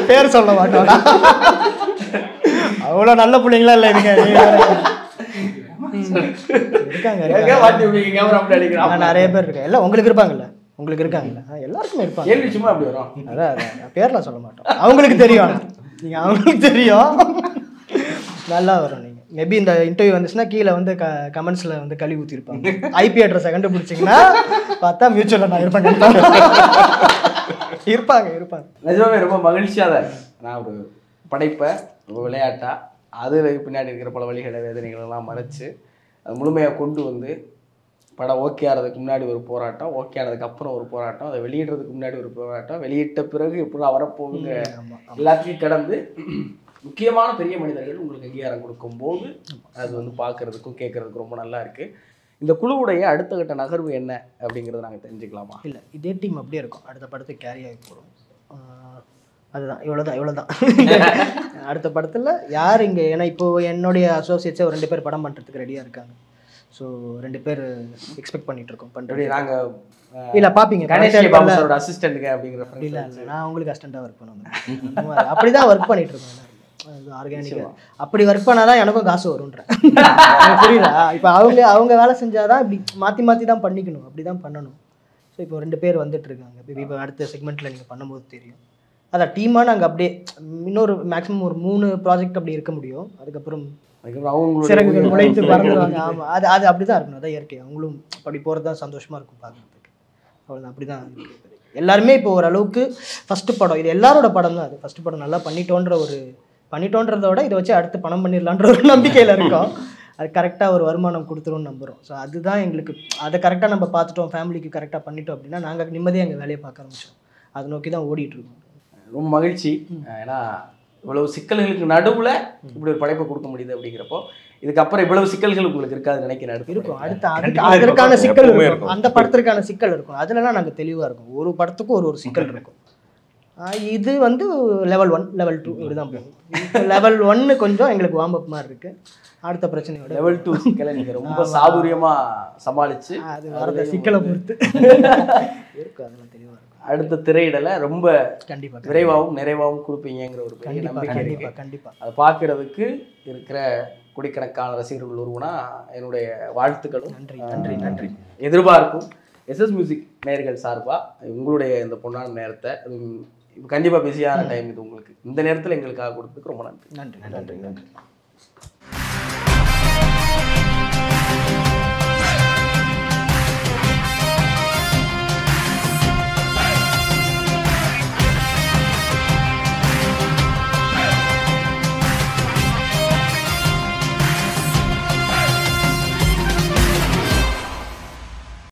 பேர் சொல்ல மாட்டோம் அவ்வளோ நல்ல பிள்ளைங்களா இல்லை இருங்க. இருக்காங்க நிறைய பேர் இருக்காங்க எல்லாம் உங்களுக்கு இருப்பாங்கல்ல? உங்களுக்கு இருக்காங்கல்ல? எல்லாருக்குமே இருப்பாங்க. கேள்வி சும்மா அப்படி வரும். அதான் அதான். நான் பேர்லாம் சொல்ல மாட்டோம். அவங்களுக்கு தெரியும் நீங்கள் அவங்களுக்கு தெரியும். நல்லா வரும் நீங்கள் மேபி இந்த இன்டர்வியூ வந்துச்சுன்னா கீழே வந்து க கமெண்ட்ஸில் வந்து கழுவி ஊற்றிருப்பாங்க ஐபி அட்ரஸை கண்டுபிடிச்சிங்கன்னா பார்த்தா மியூச்சுவலில் நான் இருப்பேன் இருப்பாங்க இருப்பாங்க. நிஜமாவே ரொம்ப மகிழ்ச்சியாக தான் நான் ஒரு படைப்பை ஒரு விளையாட்டாக அது பின்னாடி இருக்கிற பல வழிகளை வேதனைகளெல்லாம் மறைச்சு முழுமையாக கொண்டு வந்து படம் ஓகே ஆகிறதுக்கு முன்னாடி ஒரு போராட்டம் ஓகே ஆனதுக்கு அப்புறம் ஒரு போராட்டம் அதை வெளியிடுறதுக்கு முன்னாடி ஒரு போராட்டம் வெளியிட்ட பிறகு எப்படி வரப்போகுங்க எல்லாத்தையும் கடந்து முக்கியமான பெரிய மனிதர்கள் உங்களுக்கு அங்கீகாரம் கொடுக்கும்போது அது வந்து பார்க்கறதுக்கும் கேட்கறதுக்கும் ரொம்ப நல்லா இருக்கு. இந்த குழுவுடைய அடுத்த கட்ட நகர்வு என்ன அப்படிங்கிறத நாங்கள் தெரிஞ்சுக்கலாமா? இல்லை இதே டீம் அப்படியே இருக்கும். அடுத்த படத்துக்கு கேரி ஆகி போகிறோம் அதுதான் இவ்வளோதான் இவ்வளோதான் (laughs) அடுத்த படத்தில் யார் இங்கே ஏன்னா இப்போ என்னுடைய அசோசியேட்ஸே ஒரு ரெண்டு பேர் படம் பண்ணுறதுக்கு ரெடியாக இருக்காங்க. ஸோ ரெண்டு பேர் எக்ஸ்பெக்ட் பண்ணிட்டு இருக்கோம் பண்ணுறது நாங்கள் இல்லை பார்ப்பீங்க கணேஷ் படத்தை பாபு சாரோட அசிஸ்டன்ட்டுங்க அப்படிங்கிற இல்லை. இல்லை நான் உங்களுக்கு அஸ்டண்ட்டாக ஒர்க் பண்ணுவேன். அப்படி தான் ஒர்க் பண்ணிட்டு இருக்கோம் ஆர்கானிக்காக அப்படி ஒர்க் பண்ணால் தான் எனக்கும் காசு வரும்ன்றேன் எனக்கு புரியுதா? இப்போ அவங்க அவங்க வேலை செஞ்சாதான் இப்படி மாற்றி மாற்றி தான் பண்ணிக்கணும். அப்படி தான் பண்ணணும். ஸோ இப்போ ரெண்டு பேர் வந்துட்டு இருக்காங்க இப்போ அடுத்த செக்மெண்ட்டில் நீங்கள் பண்ணும்போது தெரியும். அதான் டீமாக நாங்கள் அப்படியே இன்னொரு மேக்ஸிமம் ஒரு மூணு ப்ராஜெக்ட் அப்படி இருக்க முடியும். அதுக்கப்புறம் அதுக்கப்புறம் அவங்களுடைய சிறகுகள் உயிர் முளைத்து பறந்துருவாங்க ஆமாம் அது அது அப்படி தான் இருக்கணும் அதான் இயற்கை. அவங்களும் அப்படி போகிறது தான் சந்தோஷமாக இருக்கும் பார்க்குறதுக்கு. அவ்வளோதான் அப்படி தான் எல்லாருமே இப்போ ஓரளவுக்கு ஃபஸ்ட்டு படம் இது எல்லாரோட படம் தான் அது. ஃபஸ்ட்டு படம் நல்லா பண்ணிட்டோன்ற ஒரு பண்ணிட்டோன்றத விட இதை வச்சு அடுத்து பணம் பண்ணிடலான்ற ஒரு நம்பிக்கையில் இருக்கோம். அது கரெக்டாக ஒரு வருமானம் கொடுத்துரும்னு நம்புகிறோம் ஸோ அதுதான் எங்களுக்கு அதை கரெக்டாக நம்ம பார்த்துட்டோம் ஃபேமிலிக்கு கரெக்டாக பண்ணிட்டோம் அப்படின்னா நாங்கள் நிம்மதியாக எங்கள் வேலையை பார்க்க ஆரம்பிச்சோம் அதை நோக்கி தான் ஓடிட்டு இருக்கோம். ரொம்ப மகிழ்ச்சி. ஏன்னா இவ்வளவு சிக்கல்களுக்கு நடுவுல இப்படி ஒரு படைப்பை கொடுக்க முடியுது அப்படிங்கிறப்போ இதுக்கப்புறம் இவ்வளவு சிக்கல்கள் உங்களுக்கு இருக்காது நினைக்கிறேன் அடுத்த இருக்கும். அடுத்து அதற்கான. சிக்கல் இருக்கும். அந்த படத்திற்கான சிக்கல் இருக்கும். அதுலலாம் நாங்கள் தெளிவாக இருக்கும். ஒரு படத்துக்கும் ஒரு ஒரு சிக்கல் இருக்கும். இது வந்து லெவல் ஒன் லெவல் டூ இப்படிதான் போகும். லெவல் ஒன்னு கொஞ்சம் எங்களுக்கு வார்ம் அப் மாதிரி இருக்கு. அடுத்த பிரச்சனையோட லெவல் டூ சிக்கலை நீங்க ரொம்ப சாதுரியமா சமாளிச்சு அது வரத சிக்கலை பொறுத்து. (laughs) இருக்கும் அதெல்லாம் தெளிவாக இருக்கும். அடுத்த திரையிடலை ரொம்ப கண்டிப்பா விரைவாகவும் நிறைவாகவும் கொடுப்பீங்கிற ஒரு பெரிய கண்டிப்பா நம்பிக்கை இருக்கு. கண்டிப்பா கண்டிப்பா. அதை பார்க்கறதுக்கு இருக்கிற கோடிக்கணக்கான ரசிகர்கள் உருவனா என்னுடைய வாழ்த்துக்களும் நன்றி நன்றி நன்றி. எதிர்பார்க்கும் எஸ்எஸ் மியூசிக் நேயர்கள் சார்பா உங்களுடைய இந்த பொன்னான நேரத்தை கண்டிப்பாக பிஸியான டைம் இது உங்களுக்கு. இந்த நேரத்தில் எங்களுக்காக கொடுத்ததுக்கு ரொம்ப நன்றி. நன்றி நன்றி நன்றி.